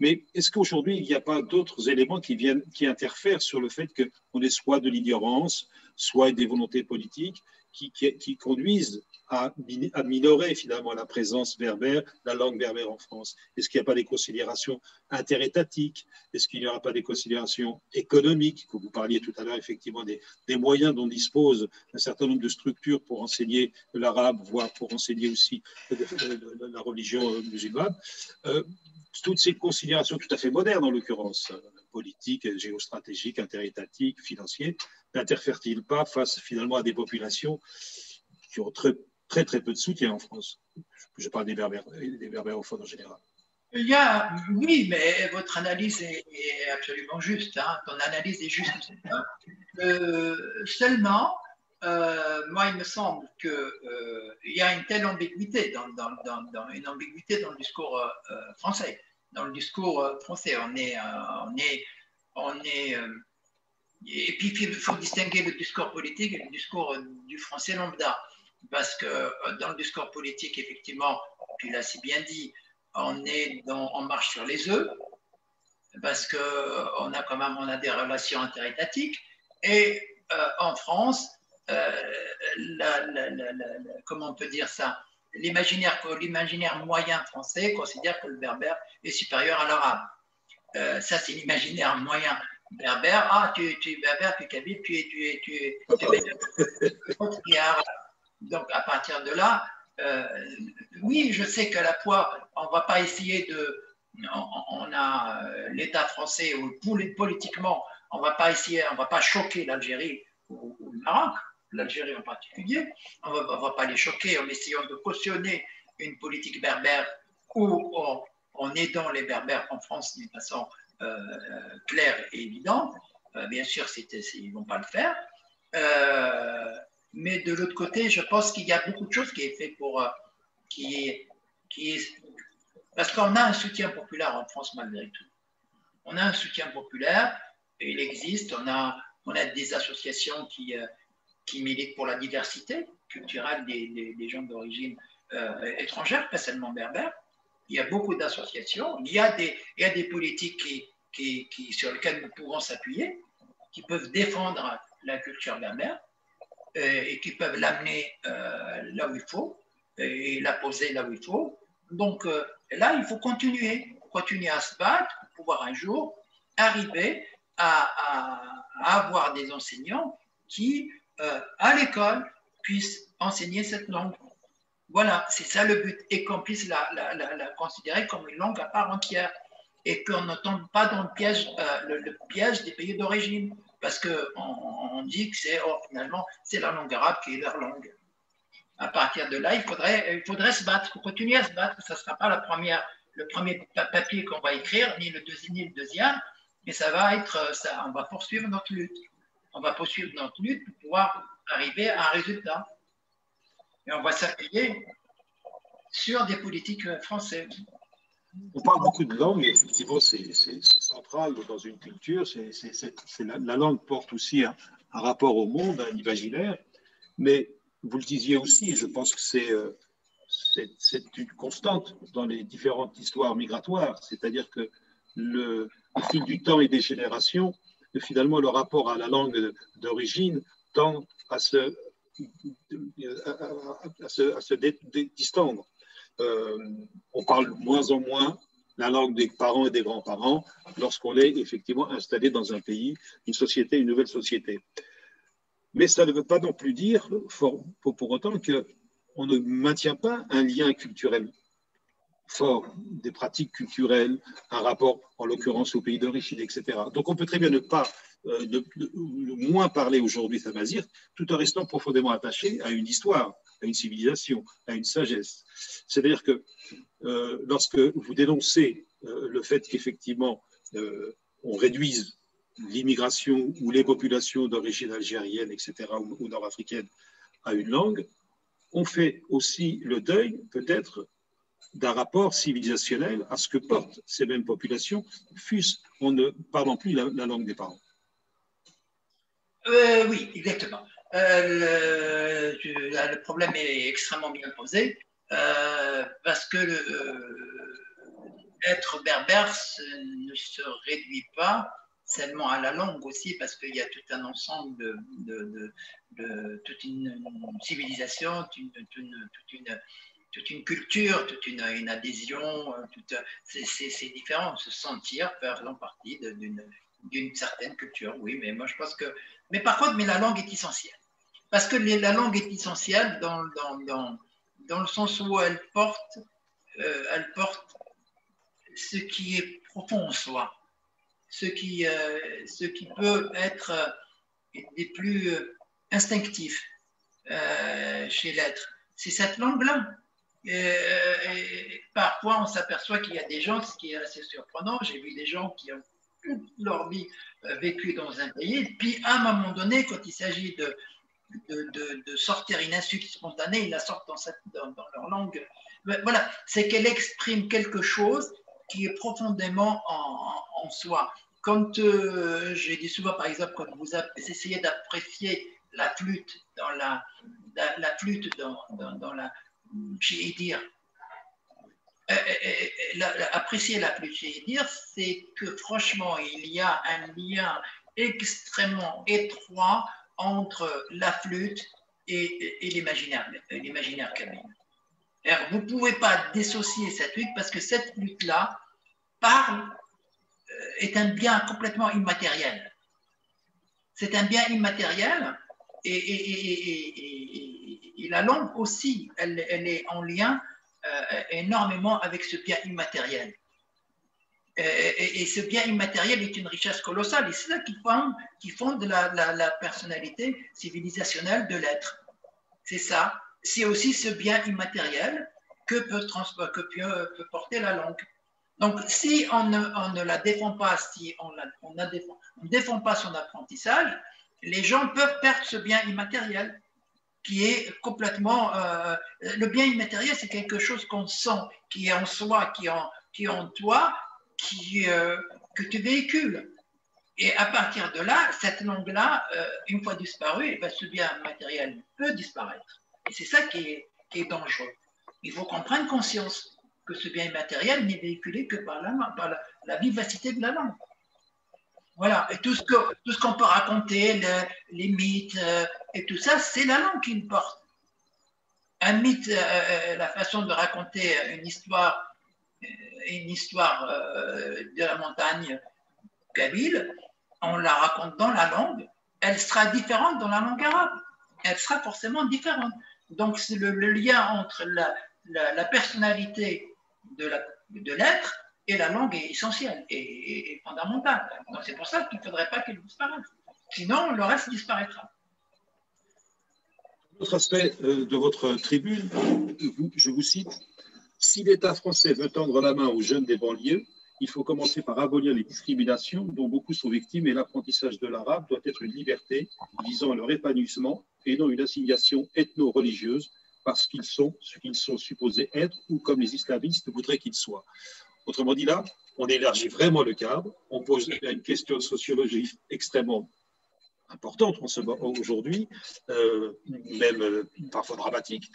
Mais est-ce qu'aujourd'hui, il n'y a pas d'autres éléments qui, viennent, qui interfèrent sur le fait qu'on ait soit de l'ignorance, soit des volontés politiques qui, conduisent à, minorer finalement la présence berbère, la langue berbère en France. Est-ce qu'il n'y a pas des considérations interétatiques? Est-ce qu'il n'y aura pas des considérations économiques? Que vous parliez tout à l'heure effectivement des, moyens dont disposent un certain nombre de structures pour enseigner l'arabe, voire pour enseigner aussi la religion musulmane. Euh, toutes ces considérations tout à fait modernes en l'occurrence, politiques, géostratégiques, interétatiques, financières, n'interfèrent-ils pas face finalement à des populations qui ont très très, très peu de soutien en France Je parle des berbères, des berbères fond en général. Il y a, oui, mais votre analyse est, absolument juste. Hein. Ton analyse est juste. Euh, seulement, euh, moi, il me semble qu'il euh, y a une telle ambiguïté dans, une ambiguïté dans le discours français. Dans le discours français, on est, on est et puis, il faut distinguer le discours politique et le discours du français lambda. Parce que dans le discours politique, effectivement, tu l'as si bien dit, on est on marche sur les œufs, parce qu'on a quand même on a des relations interétatiques. Et en France, comment on peut dire ça? L'imaginaire moyen français considère que le berbère est supérieur à l'arabe. Euh, ça, c'est l'imaginaire moyen berbère. Ah, tu, es berbère, tu es kabyle, tu es, tu tu tu Donc, à partir de là, euh, oui, je sais qu'à la fois, on ne va pas essayer de. On, a euh, l'État français, ou politiquement, on ne va pas essayer, on va pas choquer l'Algérie ou, le Maroc, l'Algérie en particulier. On ne va, pas les choquer en essayant de cautionner une politique berbère ou en, en aidant les berbères en France d'une façon euh, claire et évidente. Euh, bien sûr, ils ne vont pas le faire. Euh, mais de l'autre côté, je pense qu'il y a beaucoup de choses qui est fait pour. qui qui parce qu'on a un soutien populaire en France malgré tout. On a un soutien populaire, il existe. On a, on a des associations qui, qui militent pour la diversité culturelle des, gens d'origine étrangère, pas seulement berbère il y a beaucoup d'associations, il, il y a des politiques qui, qui, sur lesquelles nous pouvons s'appuyer, qui peuvent défendre la culture de la mer euh, et qui peuvent l'amener euh, là où il faut et la poser là où il faut. Donc euh, là, il faut continuer, continuer à se battre pour pouvoir un jour arriver à, à avoir des enseignants qui, à l'école, puissent enseigner cette langue. Voilà, c'est ça le but, et qu'on puisse la, considérer comme une langue à part entière, et qu'on ne tombe pas dans le piège, euh, des pays d'origine, parce qu'on on dit que c'est, oh, finalement, c'est la langue arabe qui est leur langue. À partir de là, il faudrait, il faudrait se battre, continuer à se battre, ça ne sera pas la première, le premier papier qu'on va écrire, ni le deuxième, ni le deuxième, mais ça va être, ça, on va poursuivre notre lutte. On va poursuivre notre lutte pour pouvoir arriver à un résultat et on va s'appuyer sur des politiques françaises. On parle beaucoup de langue, et effectivement, c'est central dans une culture. la, la, langue porte aussi un, rapport au monde, un imaginaire. Mais vous le disiez aussi, et je pense que c'est euh, une constante dans les différentes histoires migratoires, c'est-à-dire que le, au fil du temps et des générations, finalement, le rapport à la langue d'origine tend à se à, se, distendre. Euh, on parle moins en moins la langue des parents et des grands-parents lorsqu'on est effectivement installé dans un pays, une société, une nouvelle société. Mais ça ne veut pas non plus dire pour, pour autant qu'on ne maintient pas un lien culturel fort, des pratiques culturelles, un rapport en l'occurrence au pays d'origine, etc. Donc on peut très bien ne pas euh, de, moins parler aujourd'hui Samazir, tout en restant profondément attaché à une histoire, à une civilisation, à une sagesse. C'est-à-dire que euh, lorsque vous dénoncez euh, le fait qu'effectivement on réduise l'immigration ou les populations d'origine algérienne, etc., ou, ou nord-africaine à une langue, on fait aussi le deuil peut-être d'un rapport civilisationnel à ce que portent ces mêmes populations, fût-ce en ne parlant plus la langue des parents. Euh, oui, exactement. Euh, le, problème est extrêmement bien posé euh, parce que être berbère ne se réduit pas seulement à la langue aussi parce qu'il y a tout un ensemble de, toute une, civilisation, toute une, toute une, culture, toute une, adhésion, c'est différent, se sentir faisant partie d'une certaine culture, oui, mais moi je pense que mais par contre, mais la langue est essentielle. Parce que la langue est essentielle dans, dans, dans, le sens où elle porte, euh, elle porte ce qui est profond en soi, ce qui, euh, ce qui peut être euh, des plus instinctifs chez l'être. C'est cette langue-là. parfois, on s'aperçoit qu'il y a des gens, ce qui est assez surprenant, j'ai vu des gens qui ont toute leur vie euh, vécu dans un pays. Puis, à un moment donné, quand il s'agit de, de, sortir une insulte spontanée, ils la sortent dans, dans, leur langue. Voilà, c'est qu'elle exprime quelque chose qui est profondément en, soi. quand euh, j'ai dit souvent, par exemple, quand vous essayez d'apprécier la flûte dans la, la, flûte dans, dans, euh, apprécier la flûte, j'ai dire, c'est que franchement, il y a un lien extrêmement étroit entre la flûte et, et l'imaginaire, Vous ne pouvez pas dissocier cette flûte parce que cette flûte-là parle, euh, est un bien complètement immatériel. C'est un bien immatériel et, et, la langue aussi, elle, est en lien euh, énormément avec ce bien immatériel. Et, ce bien immatériel est une richesse colossale et c'est ça qui fonde, qui fonde la, la, personnalité civilisationnelle de l'être. C'est ça. C'est aussi ce bien immatériel que peut, que peut, porter la langue. Donc, si on ne, on ne, la défend pas, si on ne défend, défend pas son apprentissage, les gens peuvent perdre ce bien immatériel qui est complètement... Euh, le bien immatériel, c'est quelque chose qu'on sent, qui est en soi, qui est en, qui en toi, qui, euh, que tu véhicules. Et à partir de là, cette langue-là, euh, une fois disparue, ben, ce bien matériel peut disparaître. Et c'est ça qui est, qui est, dangereux. Il faut qu'on prenne conscience que ce bien immatériel n'est véhiculé que par la, par la, vivacité de la langue. Voilà, et tout ce qu'on ce qu'on peut raconter, les mythes euh, et tout ça, c'est la langue qui le porte. Un mythe, la façon de raconter une histoire une histoire euh, de la montagne kabyle, on la raconte dans la langue, elle sera différente dans la langue arabe. Elle sera forcément différente. Donc, le, le, lien entre la, la, personnalité de l'être et la langue est essentiel et, fondamental. Donc, c'est pour ça qu'il ne faudrait pas qu'elle disparaisse. Sinon, le reste disparaîtra. Autre aspect euh, de votre tribune, je vous cite si l'État français veut tendre la main aux jeunes des banlieues, il faut commencer par abolir les discriminations dont beaucoup sont victimes et l'apprentissage de l'arabe doit être une liberté visant à leur épanouissement et non une assignation ethno-religieuse parce qu'ils sont ce qu'ils sont supposés être ou comme les islamistes voudraient qu'ils soient. Autrement dit, là, on élargit vraiment le cadre, on pose une question de sociologie extrêmement importante aujourd'hui, euh, même euh, parfois dramatique.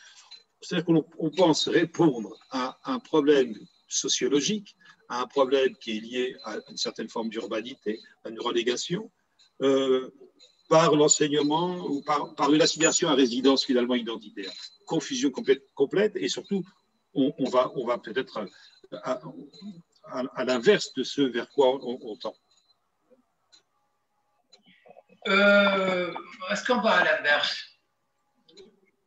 C'est-à-dire qu'on pense répondre à un problème sociologique, à un problème qui est lié à une certaine forme d'urbanité, à une relégation, euh, par l'enseignement ou par, une assignation à résidence finalement identitaire. Confusion complète, et surtout, on va peut-être à, l'inverse de ce vers quoi on, tend. Euh, est-ce qu'on va à l'inverse?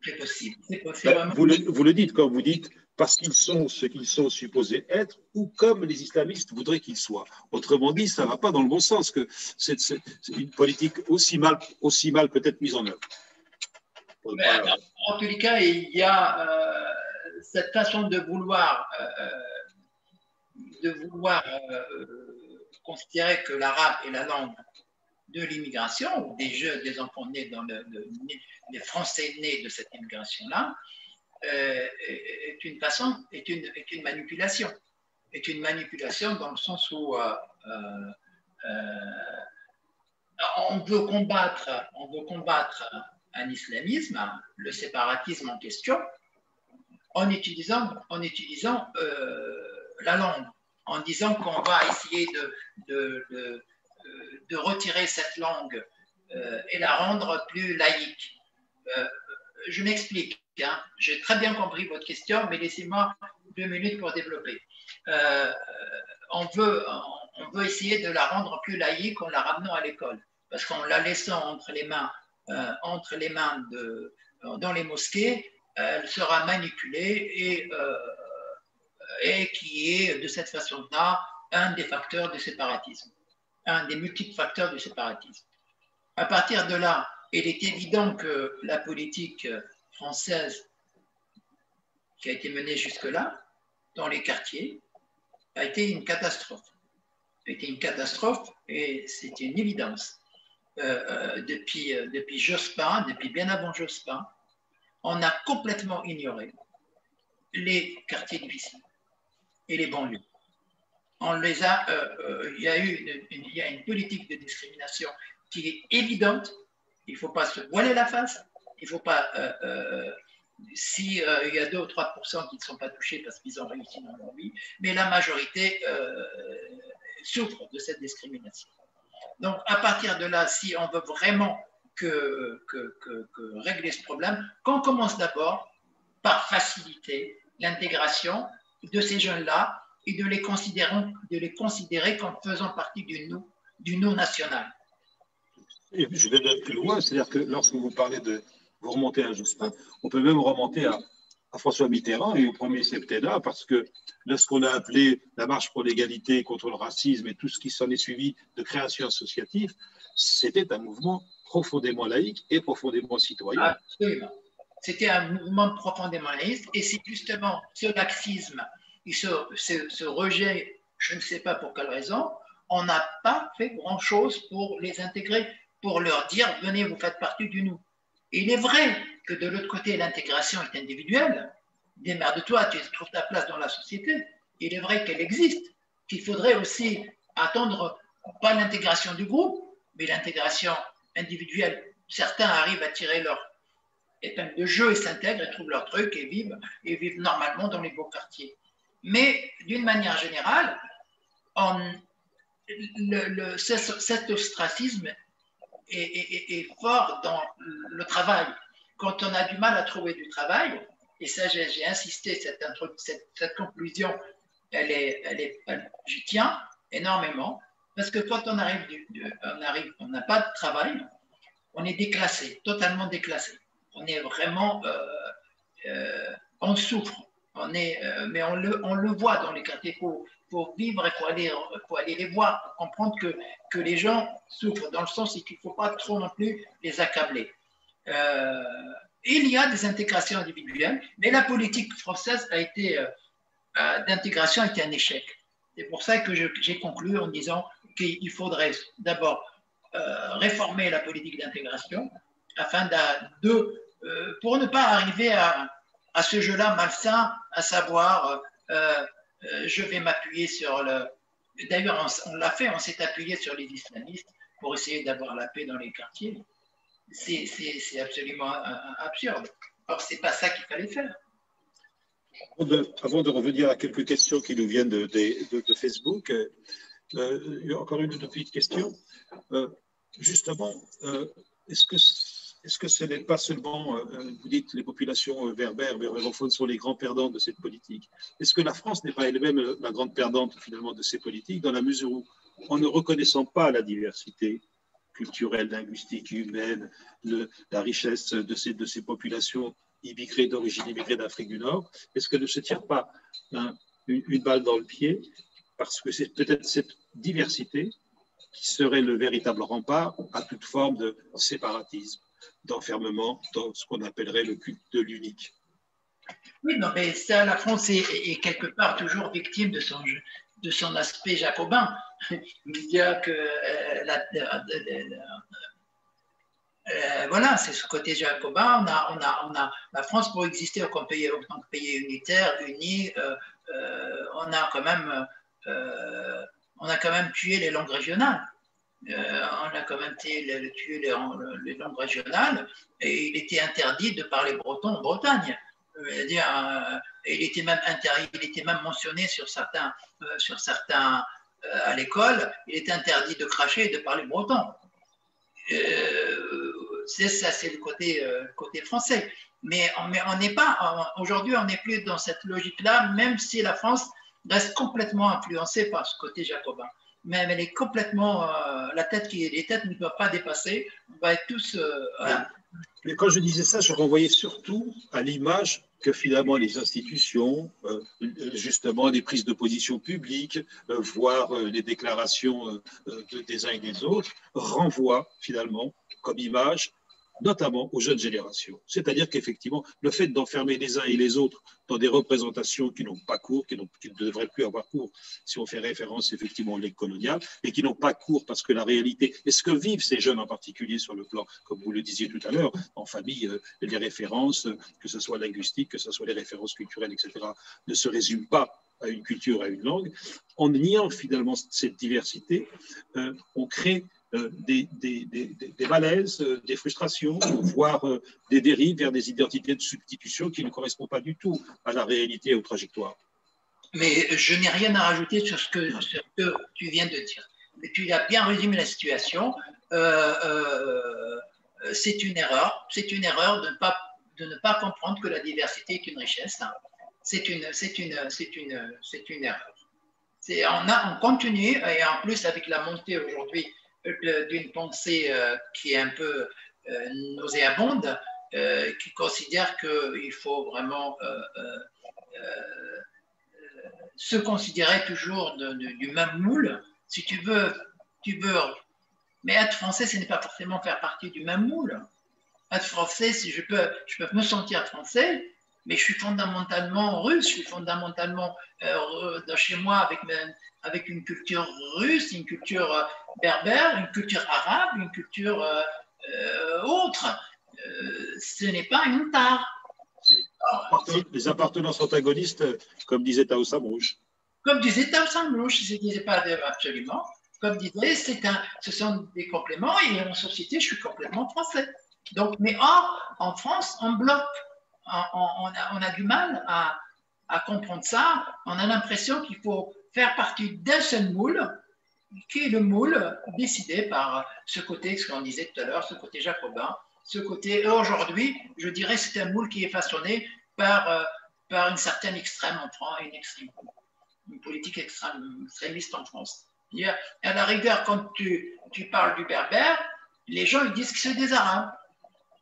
C'est possible. Ben, vous, le, dites quand vous dites parce qu'ils sont ce qu'ils sont supposés être ou comme les islamistes voudraient qu'ils soient. Autrement dit, ça ne va pas dans le bon sens, que c'est une politique aussi mal, aussi mal peut-être mise en œuvre. Ben, en tous les cas, il y a euh, cette façon de vouloir, euh, de vouloir euh, considérer que l'arabe est la langue de l'immigration, ou des jeunes, des enfants nés dans le, les Français nés de cette immigration-là, euh, est une façon, est une, est une manipulation. Est une manipulation dans le sens où euh, on veut combattre, on veut combattre un islamisme, le séparatisme en question, en utilisant, en utilisant la langue, en disant qu'on va essayer de, de, de retirer cette langue euh, et la rendre plus laïque. Euh, je m'explique. Hein. J'ai très bien compris votre question, mais laissez-moi deux minutes pour développer. Euh, on, veut, on veut essayer de la rendre plus laïque en la ramenant à l'école, parce qu'en la laissant entre les mains, entre les mains de, dans les mosquées, elle sera manipulée et, et qui est de cette façon-là un des facteurs de séparatisme un des multiples facteurs du séparatisme. À partir de là, il est évident que la politique française qui a été menée jusque-là, dans les quartiers, a été une catastrophe. A été une catastrophe et c'est une évidence. Euh, euh, depuis, euh, depuis Jospin, depuis bien avant Jospin, on a complètement ignoré les quartiers difficiles et les banlieues on les a, il y a eu il y a une politique de discrimination qui est évidente. Il ne faut pas se voiler la face. Il ne faut pas euh, y a 2 ou 3% qui ne sont pas touchés parce qu'ils ont réussi dans leur vie, mais la majorité euh, souffre de cette discrimination. Donc, à partir de là, si on veut vraiment que, régler ce problème, qu'on commence d'abord par faciliter l'intégration de ces jeunes-là et de les considérer, de les considérer comme faisant partie du nous, du nous national. je vais même plus loin, c'est-à-dire que lorsque vous parlez de, vous remontez à Jospin, on peut même remonter à, François Mitterrand et au premier septennat, parce que là, ce qu'on a appelé la marche pour l'égalité contre le racisme et tout ce qui s'en est suivi de création associative, c'était un mouvement profondément laïque et profondément citoyen. Absolument. C'était un mouvement profondément laïque et c'est justement ce laxisme et ce, ce rejet, je ne sais pas pour quelle raison, on n'a pas fait grand-chose pour les intégrer, pour leur dire venez, vous faites partie du nous. Il est vrai que de l'autre côté, l'intégration est individuelle. Démerde-toi, tu trouves ta place dans la société. Il est vrai qu'elle existe, qu'il faudrait aussi attendre, pas l'intégration du groupe, mais l'intégration individuelle. Certains arrivent à tirer leur épingle de jeu et s'intègrent et trouvent leur truc et vivent, et vivent normalement dans les beaux quartiers. Mais d'une manière générale, le, cet ostracisme est, fort dans le travail. Quand on a du mal à trouver du travail, et ça j'ai insisté, cette, conclusion, elle est, elle j'y tiens énormément, parce que quand on on n'a pas de travail, on est déclassé, totalement déclassé. On est vraiment, euh, euh, on souffre, on est, euh, mais on le, on le voit dans les quartiers pour vivre, il faut aller, aller les voir, comprendre que, que les gens souffrent, dans le sens qu'il ne faut pas trop non plus les accabler. Il y a des intégrations individuelles, mais la politique française a été d'intégration a été un échec. C'est pour ça que j'ai conclu en disant qu'il faudrait d'abord réformer la politique d'intégration afin de, pour ne pas arriver à, à ce jeu-là malsain, à savoir euh, je vais m'appuyer sur le. D'ailleurs, on, l'a fait, on s'est appuyé sur les islamistes pour essayer d'avoir la paix dans les quartiers. C'est absolument euh, absurde. Or, ce n'est pas ça qu'il fallait faire. Avant de, revenir à quelques questions qui nous viennent de, de, Facebook, euh, encore une petite question. justement, est-ce que est-ce que ce n'est pas seulement, euh, euh, vous dites, les populations euh, berbères, berbérophones sont les grands perdants de cette politique. Est-ce que la France n'est pas elle-même la grande perdante finalement de ces politiques, dans la mesure où, en ne reconnaissant pas la diversité culturelle, linguistique, humaine, la richesse de ces, populations immigrées d'origine immigrée d'Afrique du Nord, est-ce que ne se tire pas une, une balle dans le pied Parce que c'est peut-être cette diversité qui serait le véritable rempart à toute forme de séparatisme? D'enfermement dans ce qu'on appellerait le culte de l'unique. Oui, non, mais ça, la France est, quelque part toujours victime de son, de son aspect jacobin. Il y a que euh, euh, voilà, c'est ce côté jacobin. On a, on a, on a, la France, pour exister en tant que pays, pays unitaire, uni, euh, on, a quand même, on a quand même tué les langues régionales. Euh, a quand même tué les, langues régionales et il était interdit de parler breton en Bretagne. Euh, dire, euh, il était même interdit, il était même mentionné sur certains, sur certains à l'école, il était interdit de cracher et de parler breton. c'est ça, c'est le côté, côté français. Mais on n'est pas, aujourd'hui, on n'est plus dans cette logique-là, même si la France reste complètement influencée par ce côté jacobin mais elle est complètement euh, la tête qui les têtes ne doivent pas dépasser. On va être tous. Euh, mais quand je disais ça, je renvoyais surtout à l'image que finalement les institutions, euh, justement des prises de position publiques, voire les déclarations des uns et des autres, renvoient finalement comme image notamment aux jeunes générations. C'est-à-dire qu'effectivement, le fait d'enfermer les uns et les autres dans des représentations qui n'ont pas cours, qui, ne devraient plus avoir cours, si on fait référence effectivement aux legs et qui n'ont pas cours parce que la réalité, est ce que vivent ces jeunes en particulier sur le plan, comme vous le disiez tout à l'heure, en famille, euh, les références, que ce soit linguistique, que ce soit les références culturelles, etc., ne se résument pas à une culture, à une langue. En niant finalement cette diversité, euh, on crée euh, des, des, des, des, malaises, euh, des frustrations, voire des dérives vers des identités de substitution qui ne correspondent pas du tout à la réalité et aux trajectoires. Mais je n'ai rien à rajouter sur ce que, ce que, tu viens de dire. Mais tu as bien résumé la situation. c'est une erreur. C'est une erreur de ne, pas, de ne pas comprendre que la diversité est une richesse. C'est une, c'est une, c'est une, c'est une erreur. On, a, on continue, et en plus avec la montée aujourd'hui euh, d'une pensée euh, qui est un peu euh, nauséabonde, qui considère qu'il faut vraiment se considérer toujours du même moule. Si tu veux, tu veux, mais être français, ce n'est pas forcément faire partie du même moule. Être français, si je peux, je peux me sentir français, mais je suis fondamentalement russe, je suis fondamentalement euh, chez moi avec, avec une culture russe, une culture euh, berbère, une culture arabe, une culture euh, autre. ce n'est pas une tare. Les appartenances antagonistes, comme disait Tao Samrouche. Comme disait Tao Samrouche, je ne disais pas absolument. Comme disait, c'est un, ce sont des compléments et en société, je suis complètement français. Donc, mais or, en France, on bloque on, a, du mal à, comprendre ça. On a l'impression qu'il faut faire partie d'un seul moule, qui est le moule décidé par ce côté, ce qu'on disait tout à l'heure, ce côté jacobin, ce côté. Aujourd'hui, je dirais, c'est un moule qui est façonné par, euh, par une certaine extrême en France, une, une politique extrême, extrémiste en France. À la rigueur, quand tu, tu parles du berbère, les gens ils disent que c'est des Arabes.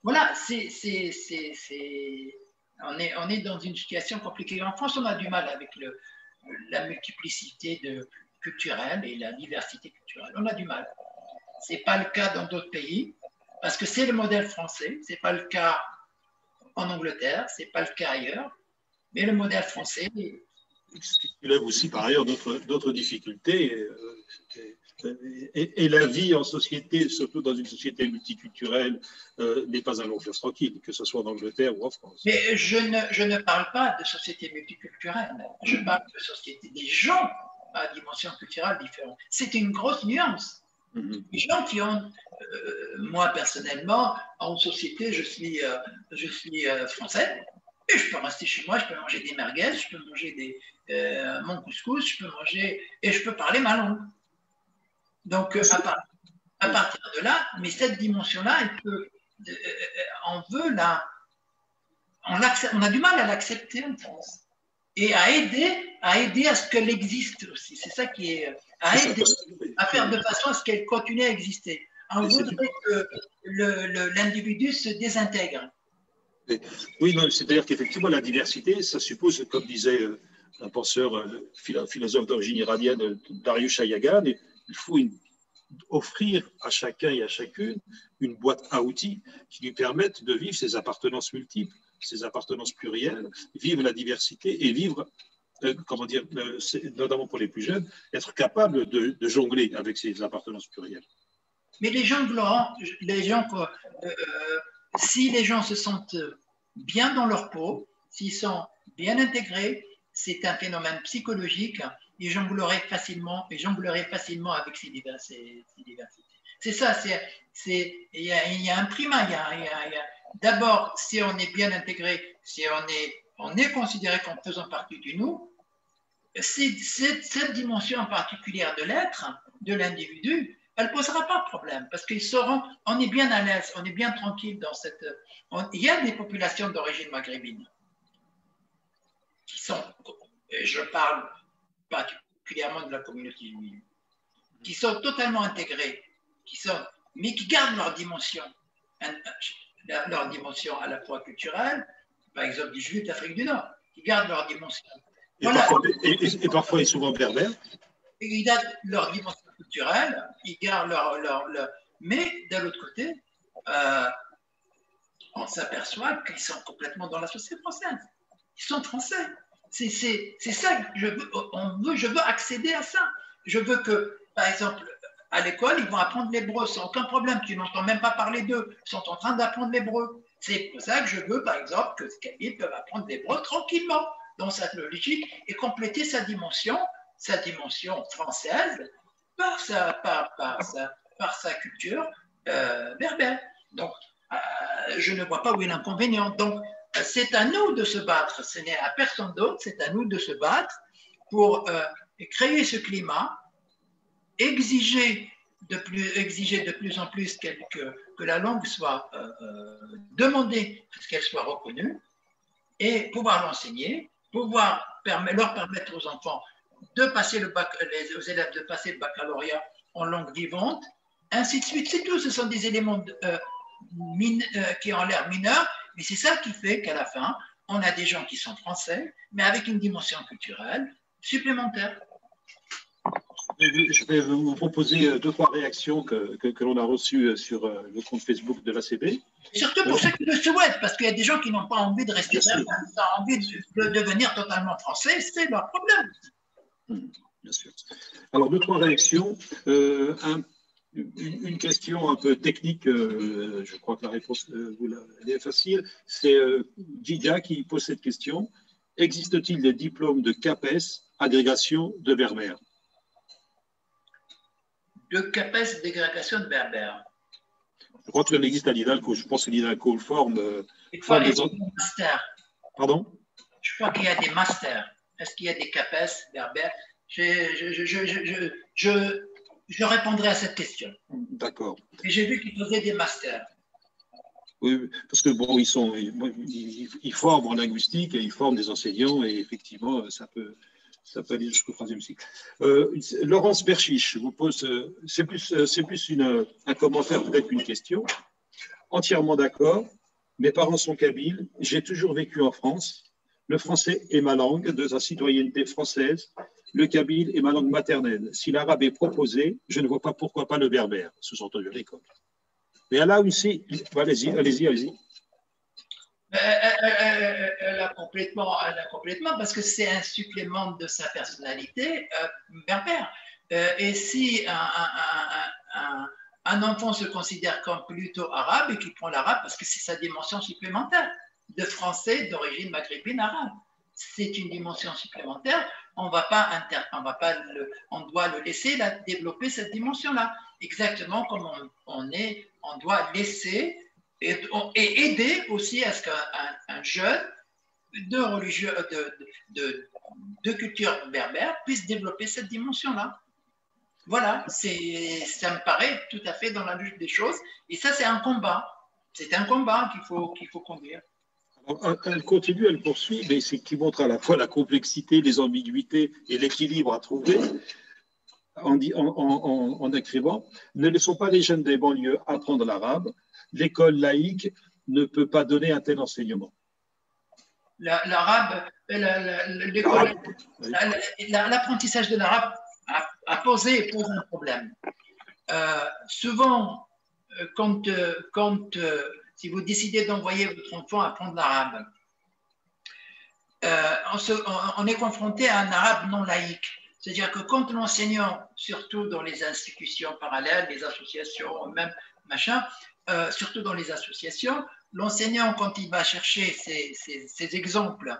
Voilà, on, est, dans une situation compliquée. En France, on a du mal avec la multiplicité culturelle et la diversité culturelle. On a du mal. Ce n'est pas le cas dans d'autres pays, parce que c'est le modèle français. Ce n'est pas le cas en Angleterre, ce n'est pas le cas ailleurs. Mais le modèle français. Ce qui lève aussi par ailleurs d'autres difficultés. Euh, et, la vie en société, surtout dans une société multiculturelle, euh, n'est pas un long fleuve tranquille, que ce soit en Angleterre ou en France. Mais je ne, je ne parle pas de société multiculturelle, je parle de société des gens à dimension culturelle différente. C'est une grosse nuance. Mm-hmm. Les gens qui ont, euh, moi personnellement, en société, je suis, euh, je suis français, et je peux rester chez moi, je peux manger des merguez, je peux manger des, mon couscous, je peux manger, et je peux parler ma langue. Donc, euh, à, partir de là, mais cette dimension-là, elle peut, euh, on veut la, on, on, a du mal à l'accepter en France et à aider, à aider à ce qu'elle existe aussi. C'est ça qui est, à aider, à faire de façon à ce qu'elle continue à exister. On voudrait que l'individu se désintègre. Oui, c'est-à-dire qu'effectivement, la diversité, ça suppose, comme disait euh, un penseur, philosophe d'origine iranienne, Darius Shayagan, il faut offrir à chacun et à chacune une boîte à outils qui lui permettent de vivre ses appartenances multiples, ses appartenances plurielles, vivre la diversité et vivre, euh, comment dire, euh, notamment pour les plus jeunes, être capable de, jongler avec ces appartenances plurielles. Mais les gens, Laurent, les gens, euh, si les gens se sentent bien dans leur peau, s'ils sont bien intégrés, c'est un phénomène psychologique et jonglerait facilement, et jonglerait facilement avec ces, diversités. C'est ça, il, y a, il y a un primat. D'abord, si on est bien intégré, si on est, on est considéré comme faisant partie du nous, cette, cette dimension en particulier de l'être, de l'individu, elle ne posera pas de problème parce qu'ils sauront, on est bien à l'aise, on est bien tranquille dans cette. il y a des populations d'origine maghrébine qui sont, je parle particulièrement de la communauté juive, qui sont totalement intégrés, qui sont, mais qui gardent leur dimension, leur dimension à la fois culturelle, par exemple des juifs d'Afrique du Nord, qui gardent leur dimension. Et, parfois, et, parfois, et souvent berbères. Ils gardent leur dimension culturelle, ils gardent leur. leur, mais d'un autre côté, euh, on s'aperçoit qu'ils sont complètement dans la société française. Ils sont français. C'est ça que je veux, on veut, je veux accéder à ça. Je veux que, par exemple, à l'école, ils vont apprendre l'hébreu sans aucun problème. Tu n'entends même pas parler d'eux. Ils sont en train d'apprendre l'hébreu. C'est pour ça que je veux, par exemple, que les peuvent apprendre l'hébreu tranquillement. dans sa logique et compléter sa dimension, sa dimension française par sa culture euh, berbère. Donc, euh, je ne vois pas où est l'inconvénient. Donc, c'est à nous de se battre, ce n'est à personne d'autre, c'est à nous de se battre pour euh, créer ce climat, exiger de plus, en plus que, la langue soit euh, euh, demandée, qu'elle soit reconnue, et pouvoir l'enseigner, pouvoir leur permettre aux enfants de passer le bac, aux élèves de passer le baccalauréat en langue vivante, ainsi de suite. C'est tout, ce sont des éléments qui ont l'air mineurs, mais c'est ça qui fait qu'à la fin, on a des gens qui sont français, mais avec une dimension culturelle supplémentaire. Je vais vous proposer euh, deux, trois réactions que, que, l'on a reçues euh, sur euh, le compte Facebook de l'ACB. Surtout pour ceux qui le souhaitent, parce qu'il y a des gens qui n'ont pas envie de rester là, qui ont envie de, devenir totalement français, c'est leur problème. Bien sûr. Alors, deux, trois réactions. un une, question un peu technique, euh, je crois que la réponse euh, est facile. C'est euh, qui pose cette question. Existe-t-il des diplômes de CAPES, agrégation de berbère? De CAPES, d'agrégation de berbère Je crois qu'il existe à l'IDALCO. Je pense que l'IDALCO forme, Il forme des masters? Pardon? Je crois qu'il y a des masters. Est-ce qu'il y a des CAPES berbères je, je, je, je je répondrai à cette question. D'accord. Et j'ai vu qu'ils faisaient des masters. Oui, parce que bon, ils sont, ils, forment en linguistique et ils forment des enseignants et effectivement, ça peut, ça peut aller jusqu'au troisième cycle. Euh, Laurence Berchiche vous pose, c'est plus, c'est plus une, un commentaire peut-être qu'une question. Entièrement d'accord. Mes parents sont kabyles. J'ai toujours vécu en France. Le français est ma langue de sa citoyenneté française le kabyle est ma langue maternelle. Si l'arabe est proposé, je ne vois pas pourquoi pas le berbère, sous-entendu l'école. Mais là aussi, allez-y, allez-y, allez-y. Elle, a complètement, elle a complètement, parce que c'est un supplément de sa personnalité euh, berbère. Euh, et si un, un, enfant se considère comme plutôt arabe et qu'il prend l'arabe parce que c'est sa dimension supplémentaire de français d'origine maghrébine arabe, c'est une dimension supplémentaire on va pas on va pas on doit le laisser développer cette dimension-là. Exactement comme on, est, on doit laisser et, aider aussi à ce qu'un jeune de religieux, de, de, culture berbère puisse développer cette dimension-là. Voilà, ça me paraît tout à fait dans la lutte des choses. Et ça, c'est un combat. C'est un combat qu'il faut, qu'il faut conduire. Elle continue, elle poursuit, mais c'est qui montre à la fois la complexité, les ambiguïtés et l'équilibre à trouver en, en, écrivant Ne laissons pas les jeunes des banlieues apprendre l'arabe. L'école laïque ne peut pas donner un tel enseignement. L'arabe, l'apprentissage de l'arabe a, posé, pose un problème. Euh, souvent, euh, quand, euh, quand si vous décidez d'envoyer votre enfant apprendre l'arabe, euh, on, est confronté à un arabe non laïque. C'est-à-dire que quand l'enseignant, surtout dans les institutions parallèles, les associations, même machin, euh, surtout dans les associations, l'enseignant, quand il va chercher ces, exemples,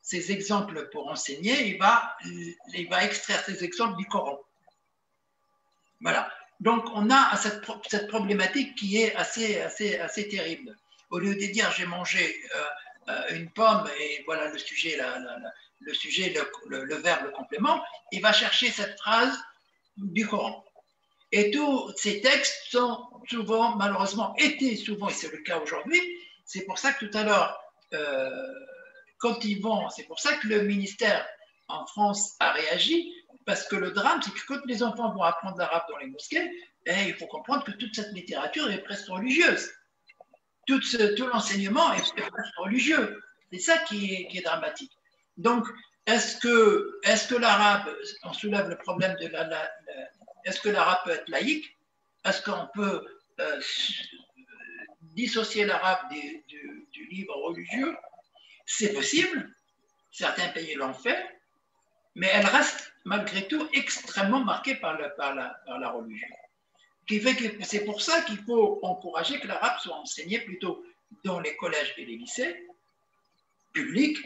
ces exemples pour enseigner, il va, extraire ces exemples du Coran. Voilà. Donc, on a cette, problématique qui est assez, assez, assez terrible. Au lieu de dire j'ai mangé euh, euh, une pomme et voilà le sujet, le, sujet le, verbe, le complément, il va chercher cette phrase du Coran. Et tous ces textes sont souvent, malheureusement, étaient souvent, et c'est le cas aujourd'hui, c'est pour ça que tout à l'heure, euh, quand ils vont, c'est pour ça que le ministère en France a réagi, parce que le drame, c'est que quand les enfants vont apprendre l'arabe dans les mosquées, eh, il faut comprendre que toute cette littérature est presque religieuse. Tout, l'enseignement est presque religieux. C'est ça qui est, dramatique. Donc, est-ce que, l'arabe, on soulève le problème de la, est-ce que l'arabe peut être laïque? Est-ce qu'on peut euh, dissocier l'arabe du livre religieux? C'est possible. Certains pays l'ont fait mais elle reste malgré tout extrêmement marquée par, la, religion. C'est pour ça qu'il faut encourager que l'arabe soit enseigné plutôt dans les collèges et les lycées publics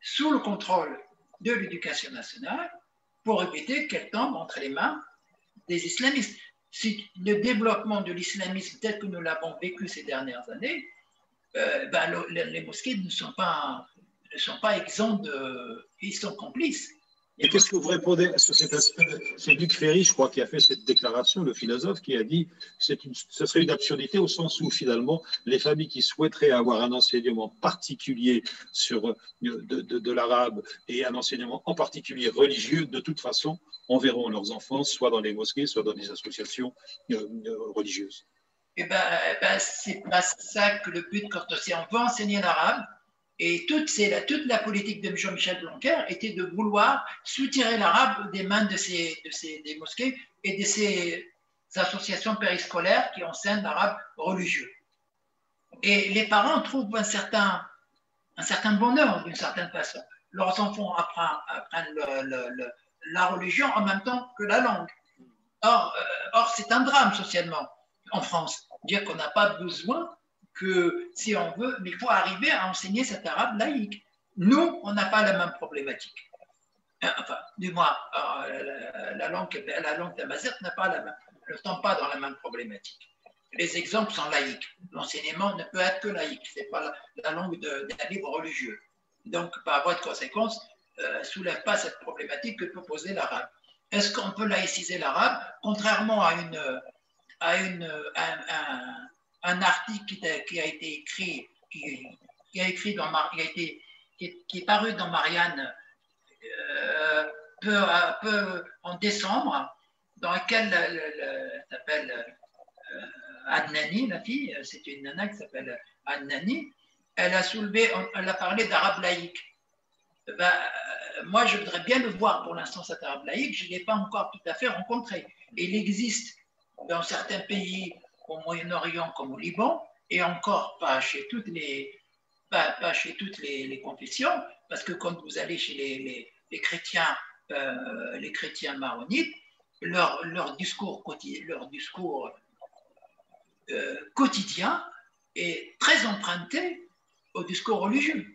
sous le contrôle de l'éducation nationale pour éviter qu'elle tombe entre les mains des islamistes. Si le développement de l'islamisme tel que nous l'avons vécu ces dernières années, euh, ben, les mosquées ne sont pas, ne sont de... Ils sont complices. Et qu'est-ce que vous répondez sur cet aspect C'est Luc Ferry, je crois, qui a fait cette déclaration, le philosophe, qui a dit que ce serait une absurdité au sens où, finalement, les familles qui souhaiteraient avoir un enseignement particulier sur, de, de, l'arabe et un enseignement en particulier religieux, de toute façon, enverront leurs enfants soit dans les mosquées, soit dans des associations euh, euh, religieuses. Eh bien, eh ben, c'est pas ça que le but quand on veut enseigner l'arabe, et toute, la politique de Jean-Michel Blanquer était de vouloir soutirer l'arabe des mains de ces des mosquées et de ces associations périscolaires qui enseignent l'arabe religieux. Et les parents trouvent un certain, un certain bonheur d'une certaine façon. Leurs enfants apprennent, la religion en même temps que la langue. Or, euh, or c'est un drame socialement en France. Dire qu'on n'a pas besoin que si on veut, mais il faut arriver à enseigner cet arabe laïque. Nous, on n'a pas la même problématique. Euh, enfin, du moins, euh, la, langue, la langue n'a pas la même, ne tombe pas dans la même problématique. Les exemples sont laïques. L'enseignement ne peut être que laïque. Ce n'est pas la, langue d'un livre religieux. Donc, par voie de conséquence, euh, ne soulève pas cette problématique que peut poser l'arabe. Est-ce qu'on peut laïciser l'arabe? Contrairement à, une, à, une, un, un article qui, a été écrit, qui, a écrit dans, qui, a été, qui, est, paru dans Marianne euh, peu, en décembre, dans lequel s'appelle euh, Adnani, la fille, c'est une nana qui s'appelle Adnani, elle a soulevé, elle a parlé d'arabe laïque. Ben, moi, je voudrais bien le voir pour l'instant, cet arabe laïque, je ne l'ai pas encore tout à fait rencontré. Il existe dans certains pays au Moyen-Orient comme au Liban, et encore pas chez toutes les, pas, chez toutes les, confessions, parce que quand vous allez chez les, les, chrétiens, euh, les chrétiens maronites, leur, leur discours, euh, quotidien est très emprunté au discours religieux.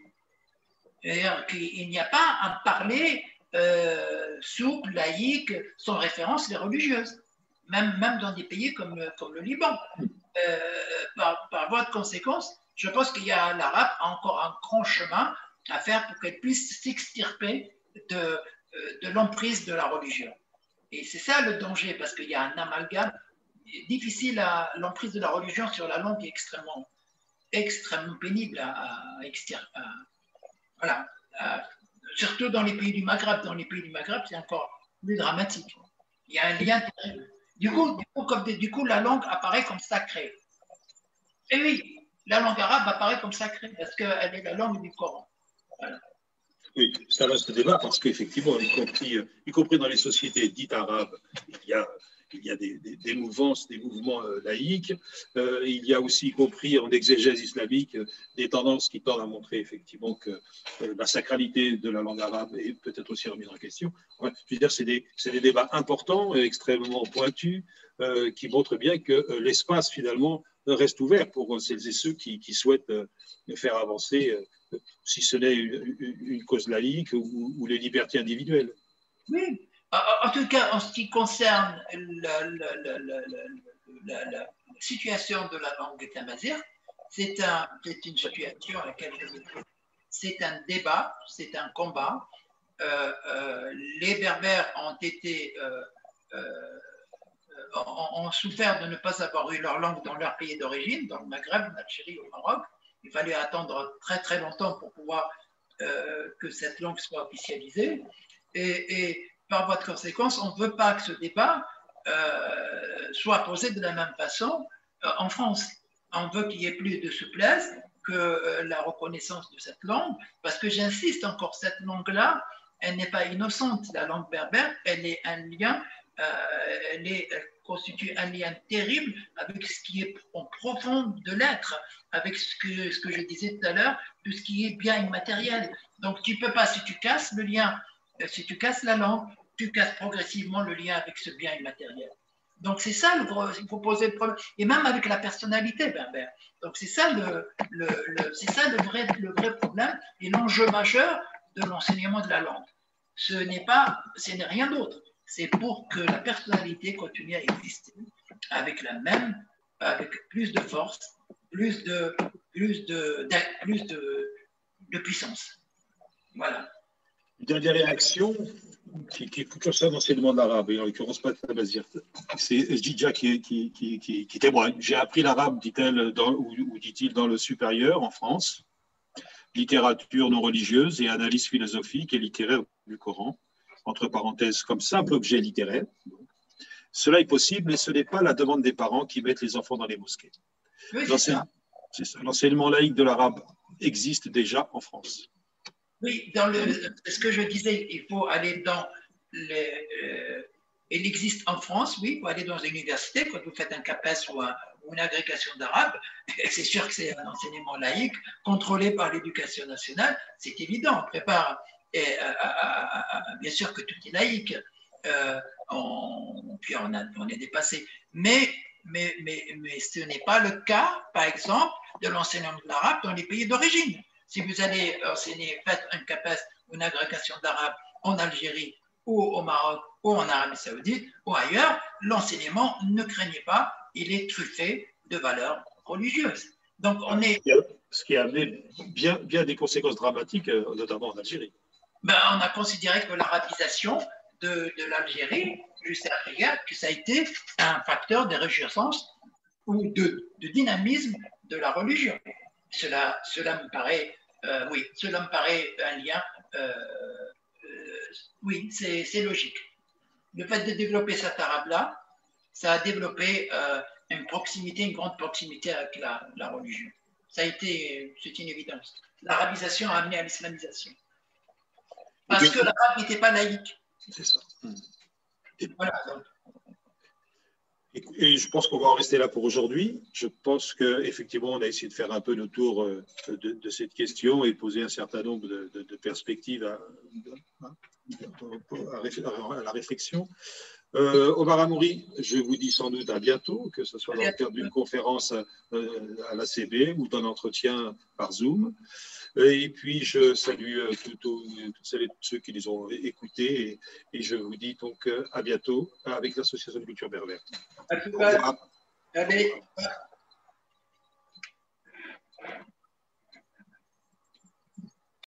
C'est-à-dire qu'il n'y a pas un parler euh, souple, laïque, sans référence les religieuses même, dans des pays comme, le Liban. Euh, par, voie de conséquence, je pense qu'il y a l'arabe encore un grand chemin à faire pour qu'elle puisse s'extirper de, euh, de l'emprise de la religion. Et c'est ça le danger, parce qu'il y a un amalgame difficile à l'emprise de la religion sur la langue est extrêmement, extrêmement pénible à, extirper. Voilà. surtout dans les pays du Maghreb. Dans les pays du Maghreb, c'est encore plus dramatique. Il y a un lien terrible. Du coup, du coup, la langue apparaît comme sacrée. Et oui, la langue arabe apparaît comme sacrée parce qu'elle est la langue du Coran. Oui, c'est un vaste débat parce qu'effectivement, compris, y compris dans les sociétés dites arabes, il y a il y a des, mouvances, des mouvements euh, laïques. Euh, il y a aussi, y compris en exégèse islamique, euh, des tendances qui tendent à montrer effectivement que la sacralité de la langue arabe est peut-être aussi remise en question. je veux dire, c'est des, débats importants, extrêmement pointus, qui montrent bien que l'espace finalement reste ouvert pour celles et ceux qui, qui souhaitent faire avancer, si ce n'est une, cause laïque ou, ou les libertés individuelles. Oui, en tout cas, en ce qui concerne la, situation de la langue tamazight, c'est un, une situation à laquelle je C'est un débat, c'est un combat. Euh, euh, les Berbères ont été euh, ont, souffert de ne pas avoir eu leur langue dans leur pays d'origine, dans le Maghreb, en Algérie, au Maroc. Il fallait attendre très très longtemps pour pouvoir que cette langue soit officialisée. Et par voie de conséquence, on ne veut pas que ce débat euh, soit posé de la même façon euh, en France. On veut qu'il y ait plus de souplesse que euh, la reconnaissance de cette langue, parce que j'insiste encore, cette langue-là, elle n'est pas innocente. La langue berbère, elle est un lien, elle, constitue un lien terrible avec ce qui est en profond de l'être, avec ce que, ce que je disais tout à l'heure, tout ce qui est bien immatériel. Donc tu ne peux pas, si tu casses le lien si tu casses la langue, tu casses progressivement le lien avec ce bien immatériel. Donc c'est ça le gros, il faut poser le problème, et même avec la personnalité berbère. Donc c'est ça le, le, c'est ça le vrai, le vrai problème et l'enjeu majeur de l'enseignement de la langue. Ce n'est pas, ce n'est rien d'autre. C'est pour que la personnalité continue à exister avec la même, avec plus de force, plus de, plus de, plus de, de puissance. Voilà. Une dernière réaction qui, qui concerne l'enseignement de l'arabe, et en l'occurrence pas Bazir. C'est Jidja qui, qui, qui, témoigne. J'ai appris l'arabe, dit-elle, ou, ou dit-il, dans le supérieur en France. Littérature non religieuse et analyse philosophique et littéraire du Coran, entre parenthèses, comme simple objet littéraire. Cela est possible, mais ce n'est pas la demande des parents qui mettent les enfants dans les mosquées. Oui. L'enseignement laïque de l'arabe existe déjà en France. Oui, dans ce que je disais, il faut aller dans. Euh, il existe en France, oui, pour aller dans une université, quand vous faites un CAPES ou, une agrégation d'arabe, c'est sûr que c'est un enseignement laïque, contrôlé par l'éducation nationale, c'est évident. On prépare, et, euh, bien sûr que tout est laïque, euh, on, puis on, est dépassé. Mais, mais, mais, mais ce n'est pas le cas, par exemple, de l'enseignement de l'arabe dans les pays d'origine. Si vous allez enseigner, faites un CAPES ou une agrégation d'arabe en Algérie ou au Maroc ou en Arabie Saoudite ou ailleurs, l'enseignement, ne craignez pas, il est truffé de valeurs religieuses. Donc on est. Ce qui a amené bien, bien des conséquences dramatiques, euh, notamment en Algérie. Ben, on a considéré que l'arabisation de, de l'Algérie, juste après que ça a été un facteur de réjouissance ou de, de dynamisme de la religion. Cela, cela me paraît, euh, oui, cela me paraît un lien, euh, euh, oui, c'est logique. Le fait de développer cet arabe-là, ça a développé une proximité, une grande proximité avec la, la religion. Ça a été, c'est une évidence. L'arabisation a amené à l'islamisation. Parce que l'arabe n'était pas laïque. C'est ça. Voilà, donc, et je pense qu'on va en rester là pour aujourd'hui. Je pense qu'effectivement, on a essayé de faire un peu le tour euh, de, cette question et poser un certain nombre de, perspectives à, la réflexion. Euh, Omar Amouri, je vous dis sans doute à bientôt, que ce soit dans le cadre d'une conférence euh, à, la CB ou d'un entretien par Zoom. Et puis, je salue euh, tous celles et ceux qui les ont écoutés et, je vous dis donc euh, à bientôt avec l'Association de culture berbère. À tout Allez.